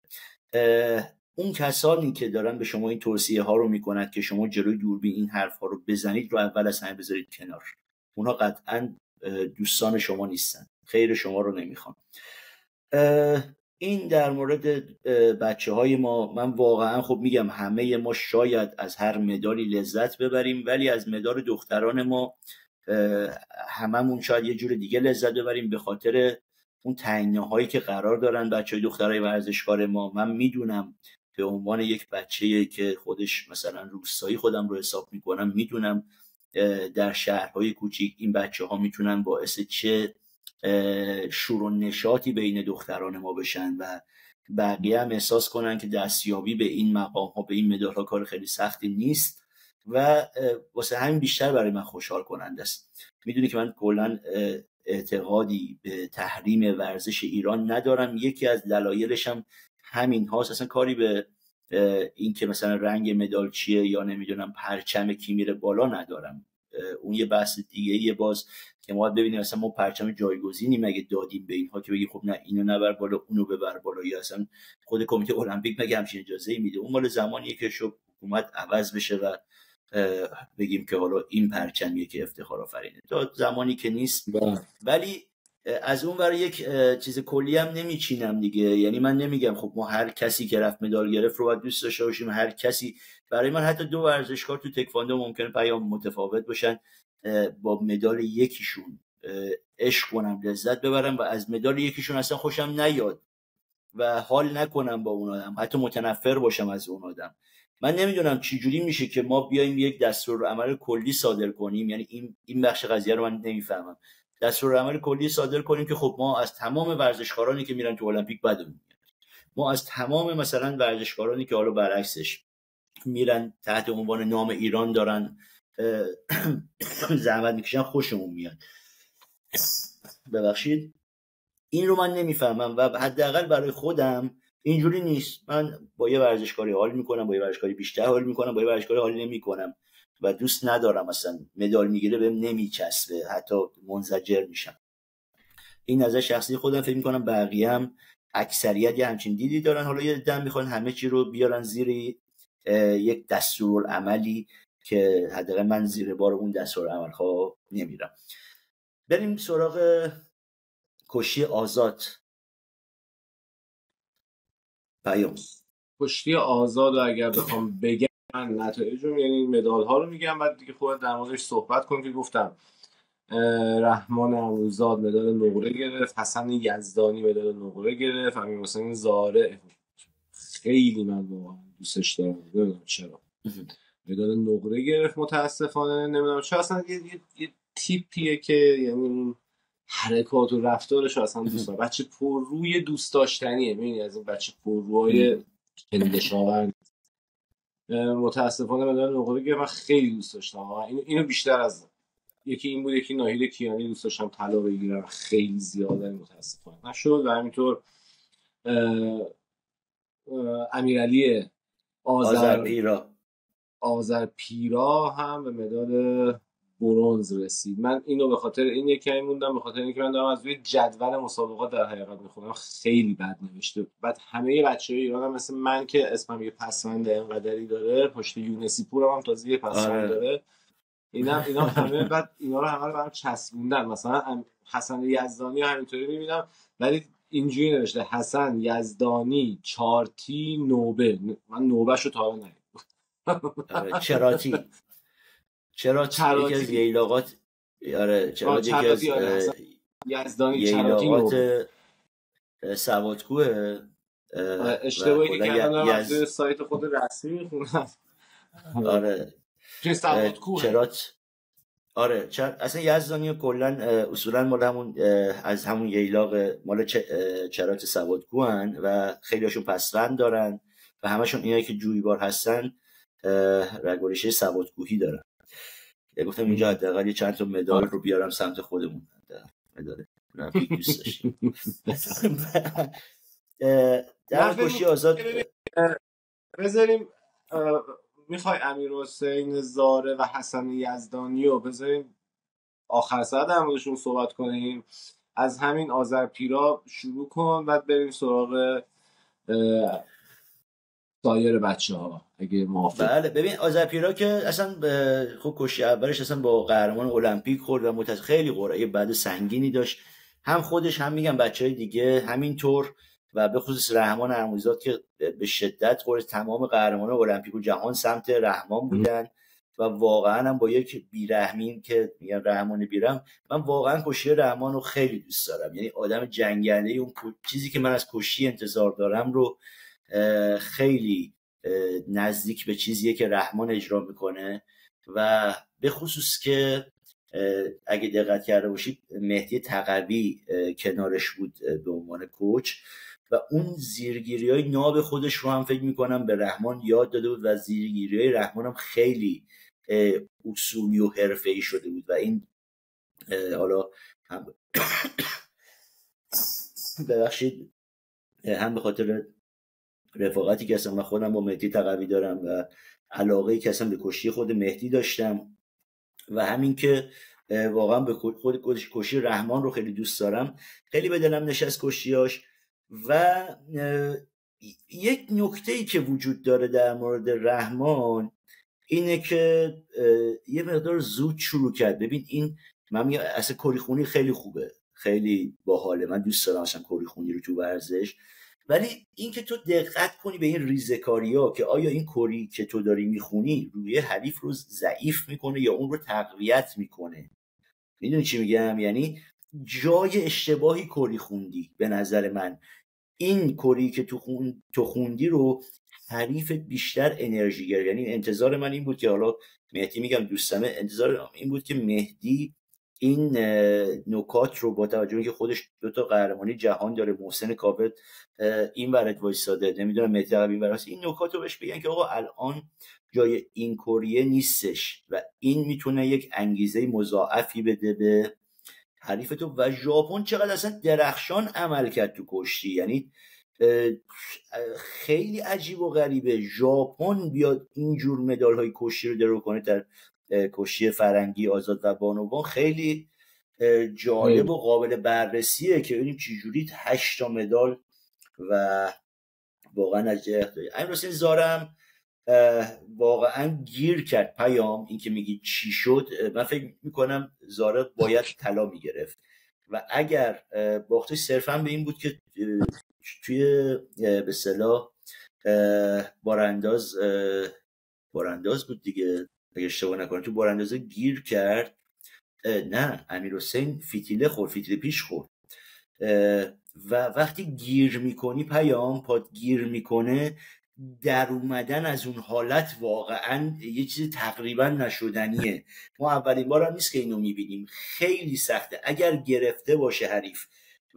اون کسانی که دارن به شما این توصیه ها رو می‌کنند که شما جلوی دوربین این حرف ها رو بزنید رو اول از همه بذارید کنار. اونا قطعا دوستان شما نیستن. خیر شما رو نمی‌خوان این در مورد بچه های ما من واقعا خب میگم همه ما شاید از هر مدالی لذت ببریم ولی از مدال دختران ما هممون شاید یه جور دیگه لذت ببریم به خاطر اون تعینه هایی که قرار دارن بچه های دخترای ورزشکار ما. من می‌دونم به عنوان یک بچه که خودش مثلا روستایی خودم رو حساب می‌کنم می‌دونم در شهرهای کوچیک این بچه ها می‌تونن باعث چه شور و نشاطی بین دختران ما بشن و بقیه هم احساس کنن که دستیابی به این مقام ها به این مدال ها کار خیلی سختی نیست و واسه همین بیشتر برای من خوشحال کننده است. می‌دونی که من کلا اعتقادی به تحریم ورزش ایران ندارم. یکی از دلایلش هم همین هاست. اصلا کاری به این که مثلا رنگ مدال چیه یا نمی‌دونم پرچم کی میره بالا ندارم. اون یه بحث دیگه یه باز که ما ببینیم مثلا ما پرچم جایگزینی مگه دادیم به اینها که بگی خب نه اینو نبر بالا اونو ببر بالا. یا اصلا خود کمیته المپیک مگه همچین اجازه میده؟ اون مال زمانیه که شو حکومت عوض بشه و بگیم که حالا این پرچمیه که افتخار آفرینه. تا زمانی که نیست. بله. ولی از اون برای یک چیز کلی هم نمیچینم دیگه. یعنی من نمیگم خب ما هر کسی که رفت مدال گرفت رو باید دوست داشته باشیم. هر کسی برای من حتی دو ورزشکار تو تکواندو ممکنه پیام متفاوت باشن. با مدال یکیشون عشق کنم لذت ببرم و از مدال یکیشون اصلا خوشم نیاد و حال نکنم با اون آدم حتی متنفر باشم از اون آدم. من نمی‌دونم چی جوری میشه که ما بیایم یک دستور عمل کلی صادر کنیم. یعنی این این بخش قضیه رو من نمی‌فهمم. دستور عمل کلی صادر کنیم که خب ما از تمام ورزشکارانی که میرن تو المپیک بدون ما از تمام مثلا ورزشکارانی که حالا برعکسش میرن تحت عنوان نام ایران دارن *clears throat* زحمت می‌کشن خوشمون میاد. ببخشید. این رو من نمی‌فهمم و حداقل برای خودم اینجوری نیست. من با یه ورزشکاری حال می‌کنم با یه ورزشکاری بیشتر حال می‌کنم با یه ورزشکاری حال نمی‌کنم و دوست ندارم اصلا مدال می‌گیره بهم نمیچسبه حتی منزجر میشم. این نظر شخصی خودم فکر می‌کنم بقیه هم اکثریت یه همچین دیدی دارن. حالا یه دم می‌خوان همه چی رو بیارن زیر یک دستورالعملی. که حداقل من زیر بار اون دستورالعمل ها نمیرم. بریم سراغ کشی آزاد. پیام. کشتی آزاد و اگر بخوام بگم من نتایج رو یعنی مدال ها رو میگم بعد دیگه خودت در موردش صحبت کن که گفتم رحمان امروزاد مدال نقره گرفت حسن یزدانی مدال نقره گرفت امیر حسین زاره خیلی من واقعا دوستش دارم نمی‌دونم چرا. مدال نقره گرفت متاسفانه نمی‌دونم. چرا اصلا یه, یه،, تیپیه که یعنی حرکات و رفتارش اصلا دوست دارم. بچه پر روی دوست داشتنیه. می‌بینی از این بچه پر روی کندشاور متاسفانه مدال نقره گرفت. من خیلی دوست داشتم. اینو بیشتر از یکی این بود یکی ناهید کیانی دوست داشتم طلا بگیرم. خیلی زیاده متاسفانه. نشد و همینطور امیرعلی آذر پیرا آذر پیرا هم به مدال برونز رسید. من اینو به خاطر این یکی موندم به خاطر اینکه من دارم از روی جدول مسابقات در حقیقت می‌خونم. خیلی بد نوشته. بعد همه بچه های ایران هم مثل من که اسمم یه پسوند اینقدری داره پشت یونسی پور هم تازه یه پسوند آره. داره. اینا اینا همه بعد اینا رو همه رو برام چسبوندن. مثلا حسن یزدانی همینطوری می‌بینم ولی اینجوری نوشته حسن یزدانی چارتی نوبه. من نوبه شو تا *laughs* چراتی. چرا یکی از ییلاقات آره چرا یکی از آره، یزدانی ییلاقات سوادکوه آره، اشتباهی که کردن سایت خود رسمی می‌خونم آره. چرات آره چر... اصلا یزدانی کلا اصولا مال همون از همون ییلاق مال چرات سوادکو و خیلی هاشون پسرند دارن و همشون اینایی که جویبار هستن. رگوریشه سوادکوهی دارن گفتم اینجا حداقل یه چند تا مدال رو بیارم سمت خودمون. مدال در کشی آزاد بذاریم می‌خوای امیر حسین زاره و حسن یزدانی رو بذاریم آخر ساعت هم صحبت کنیم. از همین آذرپیرا شروع کن بعد بریم سراغ سایر بچه ها اگه موافق. بله ببین آذرپیرا که اصلا خب کشی اولش اصلا با قهرمان المپیک خورد و متز خیلی قرعه بعد سنگینی داشت. هم خودش هم میگم بچه های دیگه همینطور و به خصوص رحمان ارموزاد که به شدت خورد تمام قهرمان المپیک و جهان سمت رحمان بودن و واقعا هم با یک بیرحمین که میگن رحمان بیرم من واقعا کشی رحمان رو خیلی دوست دارم. یعنی آدم جنگنده اون چیزی که من از کشی انتظار دارم رو خیلی نزدیک به چیزیه که رحمان اجرا می‌کنه و به خصوص که اگه دقت کرده باشید مهدی تقوی کنارش بود به عنوان کوچ و اون زیرگیری های ناب خودش رو هم فکر می‌کنم به رحمان یاد داده بود و زیرگیری های رحمان هم خیلی اصولی و حرفه ای شده بود و این حالا هم *coughs* ببخشید هم به خاطر رفاقتی که اصلا من خودم با مهدی تقوی دارم و علاقه که اصلا به کشی خود مهدی داشتم و همین که واقعا به خود کشی رحمان رو خیلی دوست دارم. خیلی به دلم نشست کشیاش و یک نکته ای که وجود داره در مورد رحمان اینه که یه مقدار زود شروع کرد. ببین این من میگم اصلا کری خیلی خوبه خیلی باحاله. من دوست دارم اصلا کری خونی رو تو ورزش ولی اینکه تو دقت کنی به این ریزکاری ها که آیا این کری که تو داری می‌خونی روی حریف رو ضعیف می‌کنه یا اون رو تقویت می‌کنه؟ می‌دونی چی میگم؟ یعنی جای اشتباهی کری خوندی به نظر من. این کری که تو, خون... تو خوندی رو حریف بیشتر انرژی گرفت. یعنی انتظار من این بود که حالا مهدی میگم دوستمه انتظار این بود که مهدی این نکات رو با توجه که خودش دو تا قهرمانی جهان داره محسن کاوت این ورد وایساده نمی‌دونم مهدی این ورد این نکات رو بهش بگن که آقا الان جای این کریه نیستش و این می‌تونه یک انگیزه مضاعفی بده به حریف تو. و ژاپن چقدر اصلا درخشان عمل کرد تو کشتی. یعنی خیلی عجیب و غریبه. ژاپن بیاد اینجور مدال های کشتی رو درو کنه در کشتی فرنگی آزاد و بانوان خیلی جالب و قابل بررسیه که ببینیم چجوری هشتا مدال و واقعا از امیر زارم واقعا گیر کرد پیام اینکه میگی چی شد. من فکر می‌کنم زاره باید طلا می‌گرفت. و اگر باختش صرفا به این بود که توی به صلاح بارانداز بارانداز بود دیگه. اگه اشتباه نکنم تو باراندازه گیر کرد. نه امیر حسین فیتیله خورد فیتیله پیش خورد. و وقتی گیر می‌کنی پیام پاد گیر می‌کنه در اومدن از اون حالت واقعا یه چیز تقریبا نشدنیه. ما اولین بار هم نیست که اینو می‌بینیم. خیلی سخته. اگر گرفته باشه حریف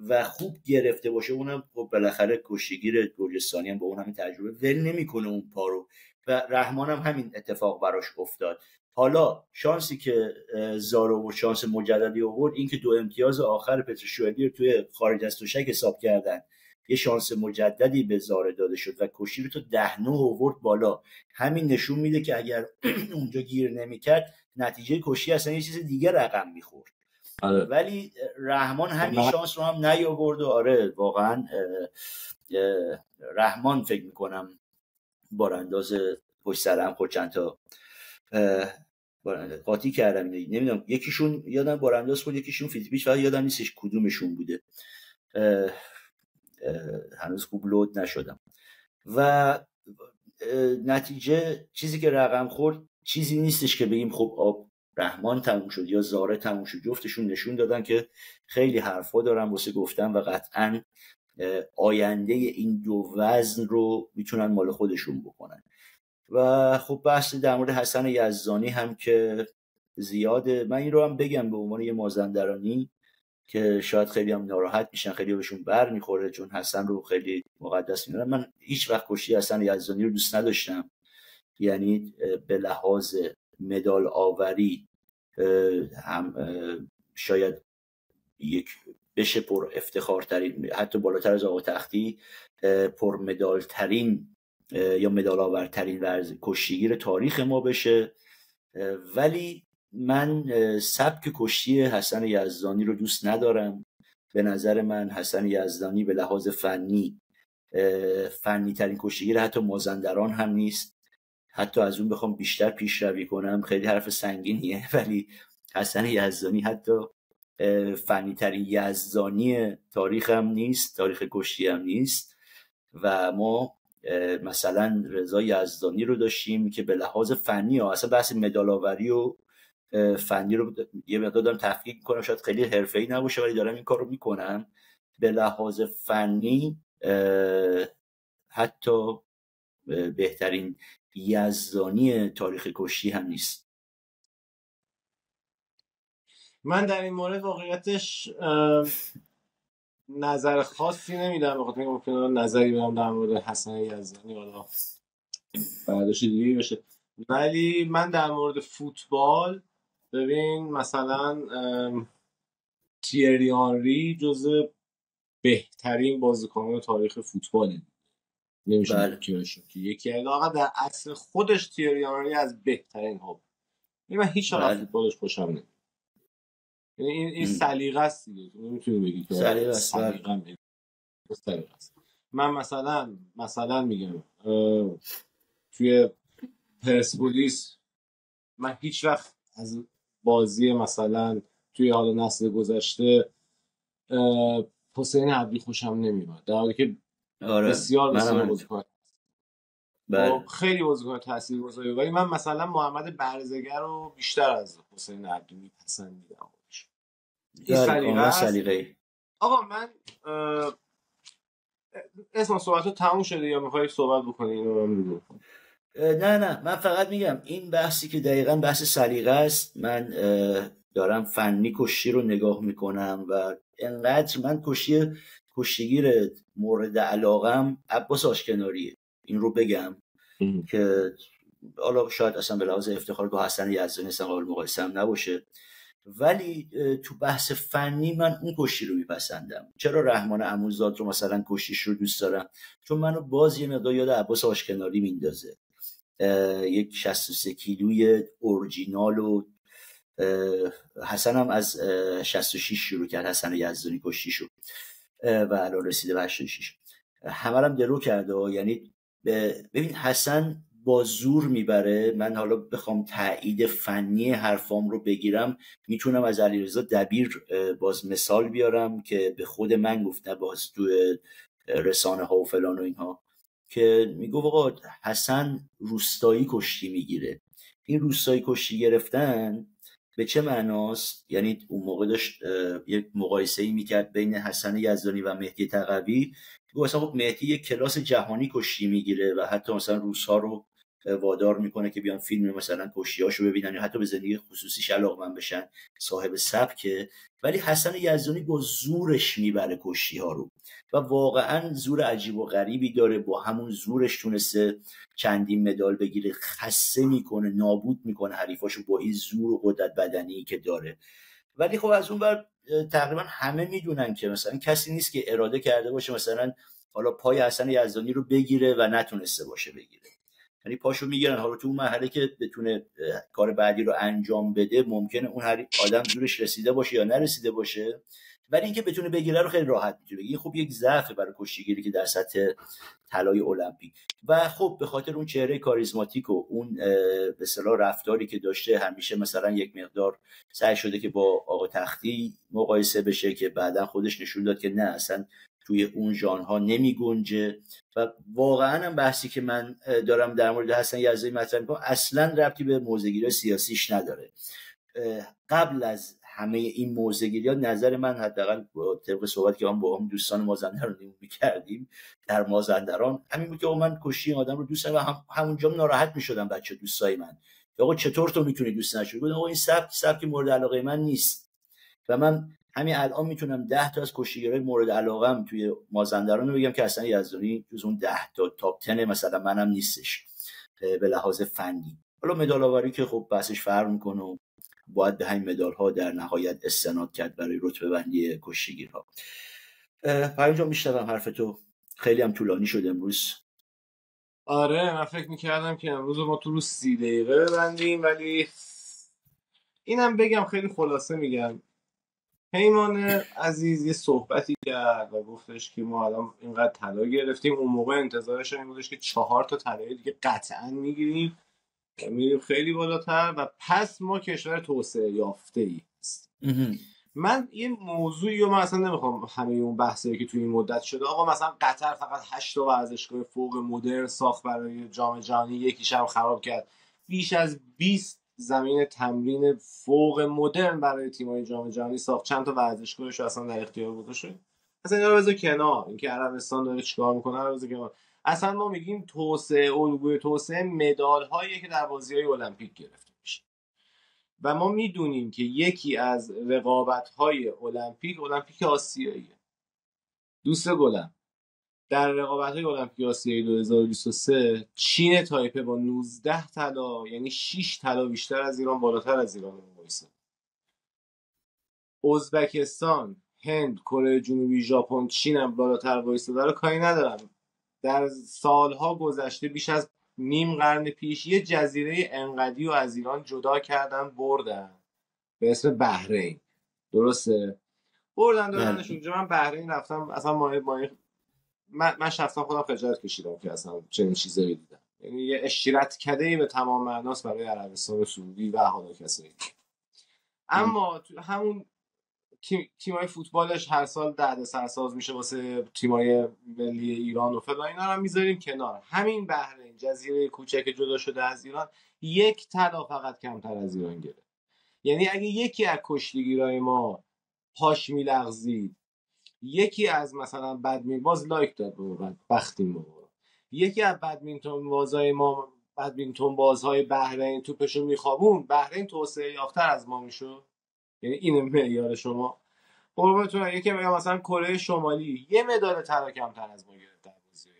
و خوب گرفته باشه اونم خب بالاخره کشتیگیر گرجستانی هم با اون همین تجربه ول نمی‌کنه اون پارو. و رحمان هم همین اتفاق براش افتاد. حالا شانسی که زارو و شانس مجددی آورد این که دو امتیاز آخر پتروشوئلی رو توی خارج از توشک حساب کردن. یه شانس مجددی به زاره داده شد و کشی رو تو ده نو آورد بالا. همین نشون میده که اگر *clears throat* اونجا گیر نمی‌کرد نتیجه کشی اصلا یه چیز دیگه رقم می‌خورد. آره. ولی رحمان همین شانس رو هم نیاورد و آره واقعا رحمان فکر می‌کنم بارانداز پشت سرم خود چند تا قاطی کردم. نمی‌دونم یکیشون یادم بارانداز بود یکیشون فیلیپیش و یادم نیستش کدومشون بوده. هنوز خوب لود نشدم. و نتیجه چیزی که رقم خورد چیزی نیستش که بگیم خب آب رحمان تموم شد یا زاره تموم شد. جفتشون نشون دادن که خیلی حرفا دارن واسه گفتن و قطعا آینده این دو وزن رو می‌تونن مال خودشون بکنن. و خب بحث در مورد حسن یزدانی هم که زیاده. من این رو هم بگم به عنوان یه مازندرانی که شاید خیلی هم ناراحت میشن خیلی بهشون بر می‌خوره چون حسن رو خیلی مقدس می‌دونم من هیچ وقت کشی حسن یزدانی رو دوست نداشتم. یعنی به لحاظ مدال آوری هم شاید یک بشه پر افتخارترین حتی بالاتر از آقا تختی پر مدال ترین یا مدال آورترین ورز کشتیگیر تاریخ ما بشه. ولی من سبک کشتی حسن یزدانی رو دوست ندارم. به نظر من حسن یزدانی به لحاظ فنی فنی ترین کشتیگیر حتی مازندران هم نیست. حتی از اون بخوام بیشتر پیشروی کنم. خیلی حرف سنگینیه *laughs* ولی حسن یزدانی حتی فنی ترین یزدانی تاریخ هم نیست تاریخ کشتی هم نیست. و ما مثلا رضا یزدانی رو داشتیم که به لحاظ فنی ها اصلا بحث مدالاوری و فنی رو یه مقدار دارم تفکیک می‌کنم شاید خیلی حرفه‌ای نباشه ولی دارم این کار رو می‌کنم. به لحاظ فنی حتی بهترین یزدانی تاریخ کشتی هم نیست. من در این مورد واقعیتش نظر خاصی نمیدم بخاطر اینکه ممکنه نظری بدم در مورد حسن یزدانی حالا بعدش دیگه بشه. ولی من در مورد فوتبال ببین مثلا تیری آنری جز بهترین بازیکنان تاریخ فوتبال نمیشه بله. که یکی. از در اصل خودش تیری آنری از بهترین ها این من هیچ وقت بله. فوتبالش خوشم نمیاد. یعنی این این سلیقه است دیگه. نمی‌تونی بگی که سلیقه بله. است. من مثلا مثلا میگم توی پرسپولیس من هیچ وقت از بازی مثلا توی حال نسل گذشته حسین عبدی خوشم نمیاد در حالی که آره. بسیار بسیار بازیکن. بله. خب، خیلی بازیکن تاثیرگذاری. ولی من مثلا محمد برزگر رو بیشتر از حسین عبدی میپسندیدم. این سلیقه آقا من اسم صحبت تموم شده یا میخوایی صحبت بکنی؟ اینو نه نه. من فقط میگم این بحثی که دقیقا بحث سلیقه است من دارم فنی کشی رو نگاه می‌کنم و انقدر من کشی کشتیگیر مورد علاقم عباس آشکناریه. این رو بگم که حالا شاید اصلا به لحاظ افتخار با حسن یزدانی اصلا قابل مقایسه هم نباشه. ولی تو بحث فنی من اون کشتی رو میپسندم. چرا رحمان اموزاد رو مثلا کشتیش رو دوست دارم؟ چون منو باز یه مقدار یاد عباس آشکناری میندازه یک 63 کیلوی اورجینال و حسن هم از 66 شروع کرد حسن یزدانی کشتی شد. و الان رسیده به 86 همه هم درو کرده یعنی ببین حسن با زور می‌بره. من حالا بخوام تایید فنی حرفام رو بگیرم. می‌تونم از علیرضا دبیر باز مثال بیارم که به خود من گفته باز تو رسانه ها و فلان و اینها که میگو آقا حسن روستایی کشتی می‌گیره. این روستایی کشتی گرفتن به چه معناست؟ یعنی اون موقع داشت یک مقایسه ای می‌کرد بین حسن یزدانی و مهدی تقوی. گفت مثلا خب مهدی یک کلاس جهانی کشتی می‌گیره و حتی مثلا روسها رو وادار می‌کنه که بیان فیلم مثلا کشیاشو ببینن یا حتی به زندگی خصوصی من بشن صاحب سبکه. ولی حسن یزدانی با زورش می‌بره کشی ها رو و واقعا زور عجیب و غریبی داره. با همون زورش تونسته چندین مدال بگیره. خسته می‌کنه نابود می‌کنه حریفاشو با این زور و قدرت بدنی که داره. ولی خب از اون بر تقریبا همه می‌دونن که مثلا کسی نیست که اراده کرده باشه مثلا حالا پای حسن یزدانی رو بگیره و نتونسته باشه بگیره. یعنی پاشو می‌گیرن. حالا تو اون مرحله که بتونه کار بعدی رو انجام بده ممکنه اون هر آدم زورش رسیده باشه یا نرسیده باشه. ولی اینکه بتونه بگیره رو خیلی راحت می‌تونه این خب یک ضعف برای کشتیگیری که در سطح طلای المپیک. و خب به خاطر اون چهره کاریزماتیک و اون به صلاح رفتاری که داشته همیشه مثلا یک مقدار سعی شده که با آقا تختی مقایسه بشه که بعدا خودش نشون داد که نه اصلا توی اون ژانرها نمی گنجه و واقعا هم بحثی که من دارم در مورد حسن یزدانی مطرح می‌کنم اصلا ربطی به موزگیری سیاسیش نداره. قبل از همه این موزگیری ها نظر من حداقل طبق صحبت که هم با هم دوستان مازندران می‌کردیم در مازندران همین بود که من کشی آدم رو دوست و هم همونجا ناراحت می‌شدم بچه دوستای من. آقا چطور تو می‌تونی دوست نشونی آقا این سبک سبک مورد علاقه من نیست. و من همین الان می‌تونم ده تا از کشتیگرای مورد علاقم توی مازندران بگم که اصلا یزدانی جز اون ده تا تاپ تن مثلا منم نیستش به لحاظ فنی. حالا مدال آوری که خب بحثش فرق می‌کنه و باید به همین مدال ها در نهایت استناد کرد برای رتبه بندی کشتیگیرها اینجا میشنوم حرف تو خیلی هم طولانی شد امروز. آره من فکر می‌کردم که امروز ما تو رو سی دقیقه ببندیم ولی اینم بگم خیلی خلاصه میگم. پیمان عزیز یه صحبتی کرد و گفتش که ما الان اینقدر طلا گرفتیم. اون موقع انتظارش این بودش که چهار تا طلای دیگه قطعا می‌گیریم. میریم خیلی بالاتر و پس ما کشور توسعه یافته ای هست من یه موضوعی رو من اصلا نمی‌خوام همه اون بحثی که توی این مدت شده. آقا مثلا قطر فقط 8 تا ورزشگاه فوق مدرن ساخت برای جام جهانی یکیش هم خراب کرد. بیش از 20 زمین تمرین فوق مدرن برای تیم‌های جام جهانی ساخت. چند تا ورزشگاهش اصلا در اختیار گذاشته؟ اصلا اینا رو بذار کنار. اینکه عربستان داره چیکار می‌کنه رو بذار کنار. اصلا ما میگیم توسعه الگوی توسعه مدال هایی که در بازی های المپیک گرفته میشه. و ما می‌دونیم که یکی از رقابت های المپیک المپیک آسیاییه. دوست گلم. در رقابت های المپیک آسیایی 2023 چین تایپه با 19 طلا یعنی 6 طلا بیشتر از ایران بالاتر از ایران وایساد ازبکستان هند کره جنوبی ژاپن چین هم بالاتر وایساده رو کاری ندارم. در سالها گذشته بیش از نیم قرن پیش یه جزیره انقدی و از ایران جدا کردن بردن. به اسم بحرین. درسته؟ بردن دادنشون. اونجا من بحرین رفتم اصلا مایه مایه من, من شخصا خودم خجالت کشیدم که اصلا چنین چیزایی دیدم. یعنی یه اشتیرت کده به تمام معناست برای عربستان سعودی و حالا کسایی اما تو همون تیمای فوتبالش هر سال درد سرساز میشه واسه تیمای ملی ایران و فلان. اینا رو می‌ذاریم کنار. همین بحرین جزیره کوچک جدا شده از ایران یک طلا فقط کمتر از ایران گرفت. یعنی اگه یکی از کشتیگیرای ما پاش میلغزید یکی از مثلا بدمین باز لایک داد به بختی ما یکی از بدمینتون بازای ما بدمینتون بازهای بحرین توپشو میخوابون بحرین توسعه یافتر از ما می‌شد. یعنی این معیار شما. قربونتون یکی میگم مثلا کره شمالی. یه مدال طلا کمتر از ما گرفت در بازی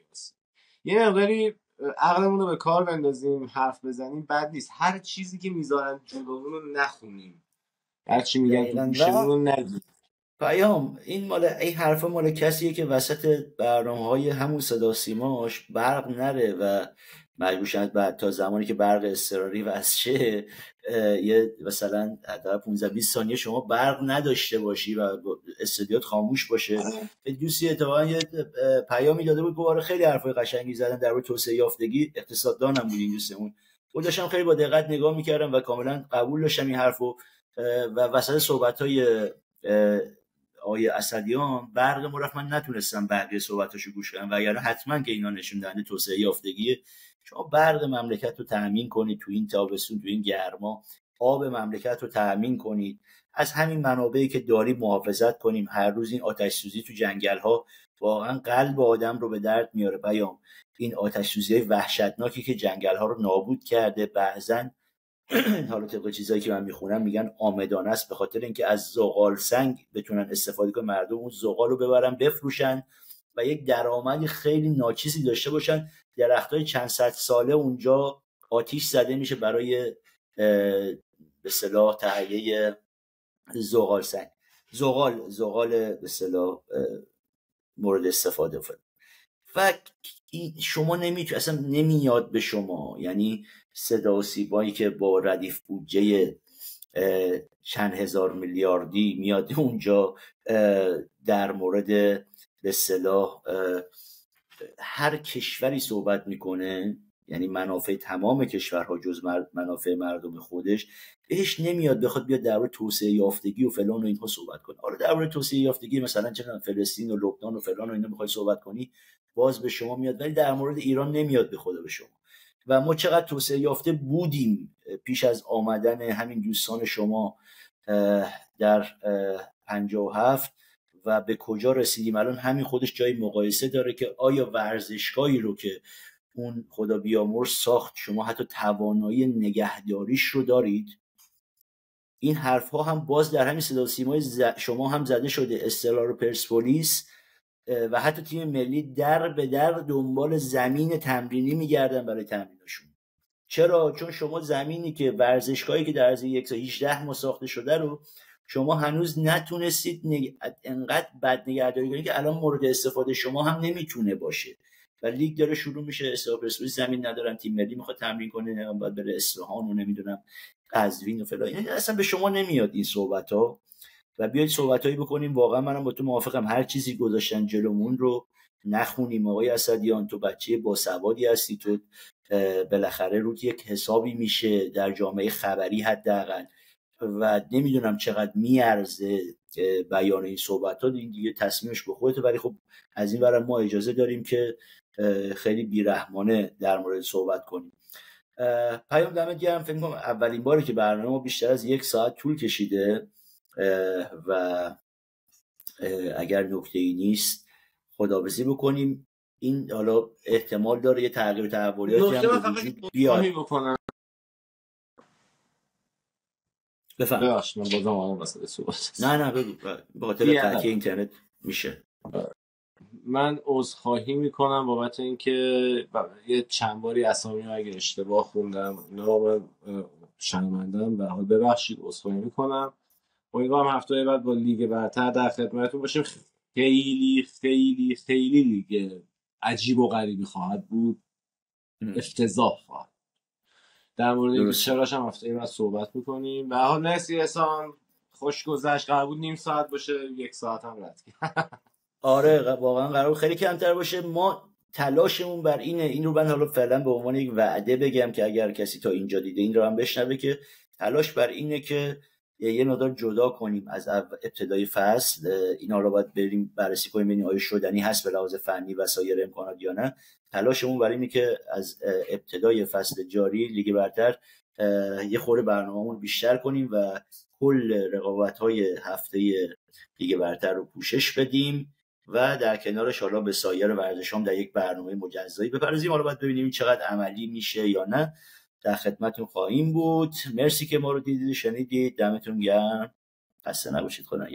یه مقداری عقلمون رو به کار بندازیم حرف بزنیم بد نیست. هر چیزی که می‌ذارن جلومون رو نخونیم. هر چی میگن تو رو نگیم. پیام این مال این حرف مال کسیه که وسط برنامه های همون صدا سیماش برق نره و مجبور شد بعد تا زمانی که برق اضطراری واسه یه مثلا حداقل 15 20 ثانیه شما برق نداشته باشی و استودیوت خاموش باشه. دوستی اتفاقا یه پیامی داده بود گواره خیلی حرفای قشنگی زدن در توسعه یافتگی. اقتصاددان هم بود این دوستمون داشتم خیلی با دقت نگاه می‌کردم و کاملا قبول داشتم این حرفو. و وسط صحبت های آقای اسدیان برق مرف من نتونستم بقیه صحبتاشو گوش کنم و اگر حتما که اینا نشون دهنده توسعه یافتگی شما برق مملکت رو تأمین کنید تو این تابستون تو این گرما آب مملکت رو تأمین کنید. از همین منابعی که داریم محافظت کنیم. هر روز این آتش سوزی تو جنگل ها واقعا قلب آدم رو به درد میاره. بیام این آتش سوزی وحشتناکی که جنگل ها رو نابود کرده بعضا *clears throat* حالا طبق چیزایی که من می‌خونم میگن آمدانه است به خاطر اینکه از زغال سنگ بتونن استفاده کنن مردم اون زغال رو ببرن بفروشن و یک درآمد خیلی ناچیزی داشته باشن. درخت های چند صد ساله اونجا آتیش زده میشه برای به صلاح تهیه زغال سنگ. زغال زغال به صلاح مورد استفاده. و شما نمی‌تونید اصلا نمیاد به شما. یعنی صدا و سیمایی که با ردیف بودجه چند هزار میلیاردی میاد اونجا در مورد به صلاح هر کشوری صحبت می‌کنه یعنی منافع تمام کشورها جز منافع مردم خودش بهش نمیاد بخواد بیاد در توسعه یافتگی و فلان و اینها صحبت کنه. حالا در توسعه یافتگی مثلا چه فلسطین و لبنان و فلان و اینا می‌خوای صحبت کنی باز به شما میاد ولی در مورد ایران نمیاد به خدا به شما. و ما چقدر توسعه یافته بودیم پیش از آمدن همین دوستان شما در هفت و به کجا رسیدیم؟ الان همین خودش جای مقایسه داره که آیا ورزشگاهی رو که اون خدا بیامرز ساخت شما حتی توانایی نگهداریش رو دارید؟ این حرف ها هم باز در همین صدا سیمای شما هم زده شده استقلال پرسپولیس و حتی تیم ملی در به در دنبال زمین تمرینی میگردن برای تمرینشون چرا؟ چون شما زمینی که ورزشگاهی که در از یک 18 ماه ساخته شده رو شما هنوز نتونستید نگ... انقدر بد نگهداری کنید که الان مورد استفاده شما هم نمی‌تونه باشه. و لیگ داره شروع میشه پرسپولیس زمین ندارن تیم ملی می‌خواد تمرین کنه باید بره اصفهان و نمی‌دونم قزوین و فلان. یعنی اصلا به شما نمیاد این صحبت ها و بیاید صحبت هایی بکنیم. واقعا منم با تو موافقم. هر چیزی گذاشتن جلومون رو نخونیم. آقای اسدیان تو بچه با سوادی هستی تو. بالاخره روت یک حسابی میشه در جامعه خبری حداقل. و نمی‌دونم چقدر میارزه بیان این صحبت ها این دیگه تصمیمش به خودته. ولی خب از این ما اجازه داریم که خیلی بیرحمانه در مورد صحبت کنیم. پیام دمت گرم. فکر کنم اولین باری که برنامه بیشتر از یک ساعت طول کشیده. و اگر نکته ای نیست خدابزی بکنیم. این حالا احتمال داره یه تغییر تحولیاتی هم بیاد. بفهم نه نه بگو. با خاطر اینترنت میشه. من عذرخواهی می‌کنم بابت اینکه یه چند باری اسامی رو اگه اشتباه خوندم اینا من شرمندم و حال ببخشید عذرخواهی می‌کنم. امیدوارم هفته بعد با لیگ برتر در خدمتتون باشیم. خیلی خیلی خیلی لیگ عجیب و غریبی خواهد بود. افتضاح خواهد. در مورد چراش هم هفته بعد صحبت می‌کنیم به حال مرسی احسان. خوش گذشت. قرار بود نیم ساعت باشه. یک ساعت هم رد *laughs* آره واقعا قرار خیلی کمتر باشه. ما تلاشمون بر اینه. این رو من حالا فعلا به عنوان یک وعده بگم که اگر کسی تا اینجا دیده این رو هم بشنوه که تلاش بر اینه که یه مقدار جدا کنیم از ابتدای فصل اینا رو باید بریم بررسی کنیم ببینیم آیا شدنی هست به لحاظ فنی و سایر امکانات یا نه. تلاشمون برای اینه که از ابتدای فصل جاری لیگ برتر یه خورده برنامهمون بیشتر کنیم و کل رقابت های هفته لیگ برتر رو پوشش بدیم و در کنارش حالا به سایر ورزش در یک برنامه مجزایی بپردازیم. حالا باید ببینیم چقدر عملی میشه یا نه. در خدمتتون خواهیم بود. مرسی که ما رو دیدید شنیدید. دمتون گرم. خسته نباشید. خدا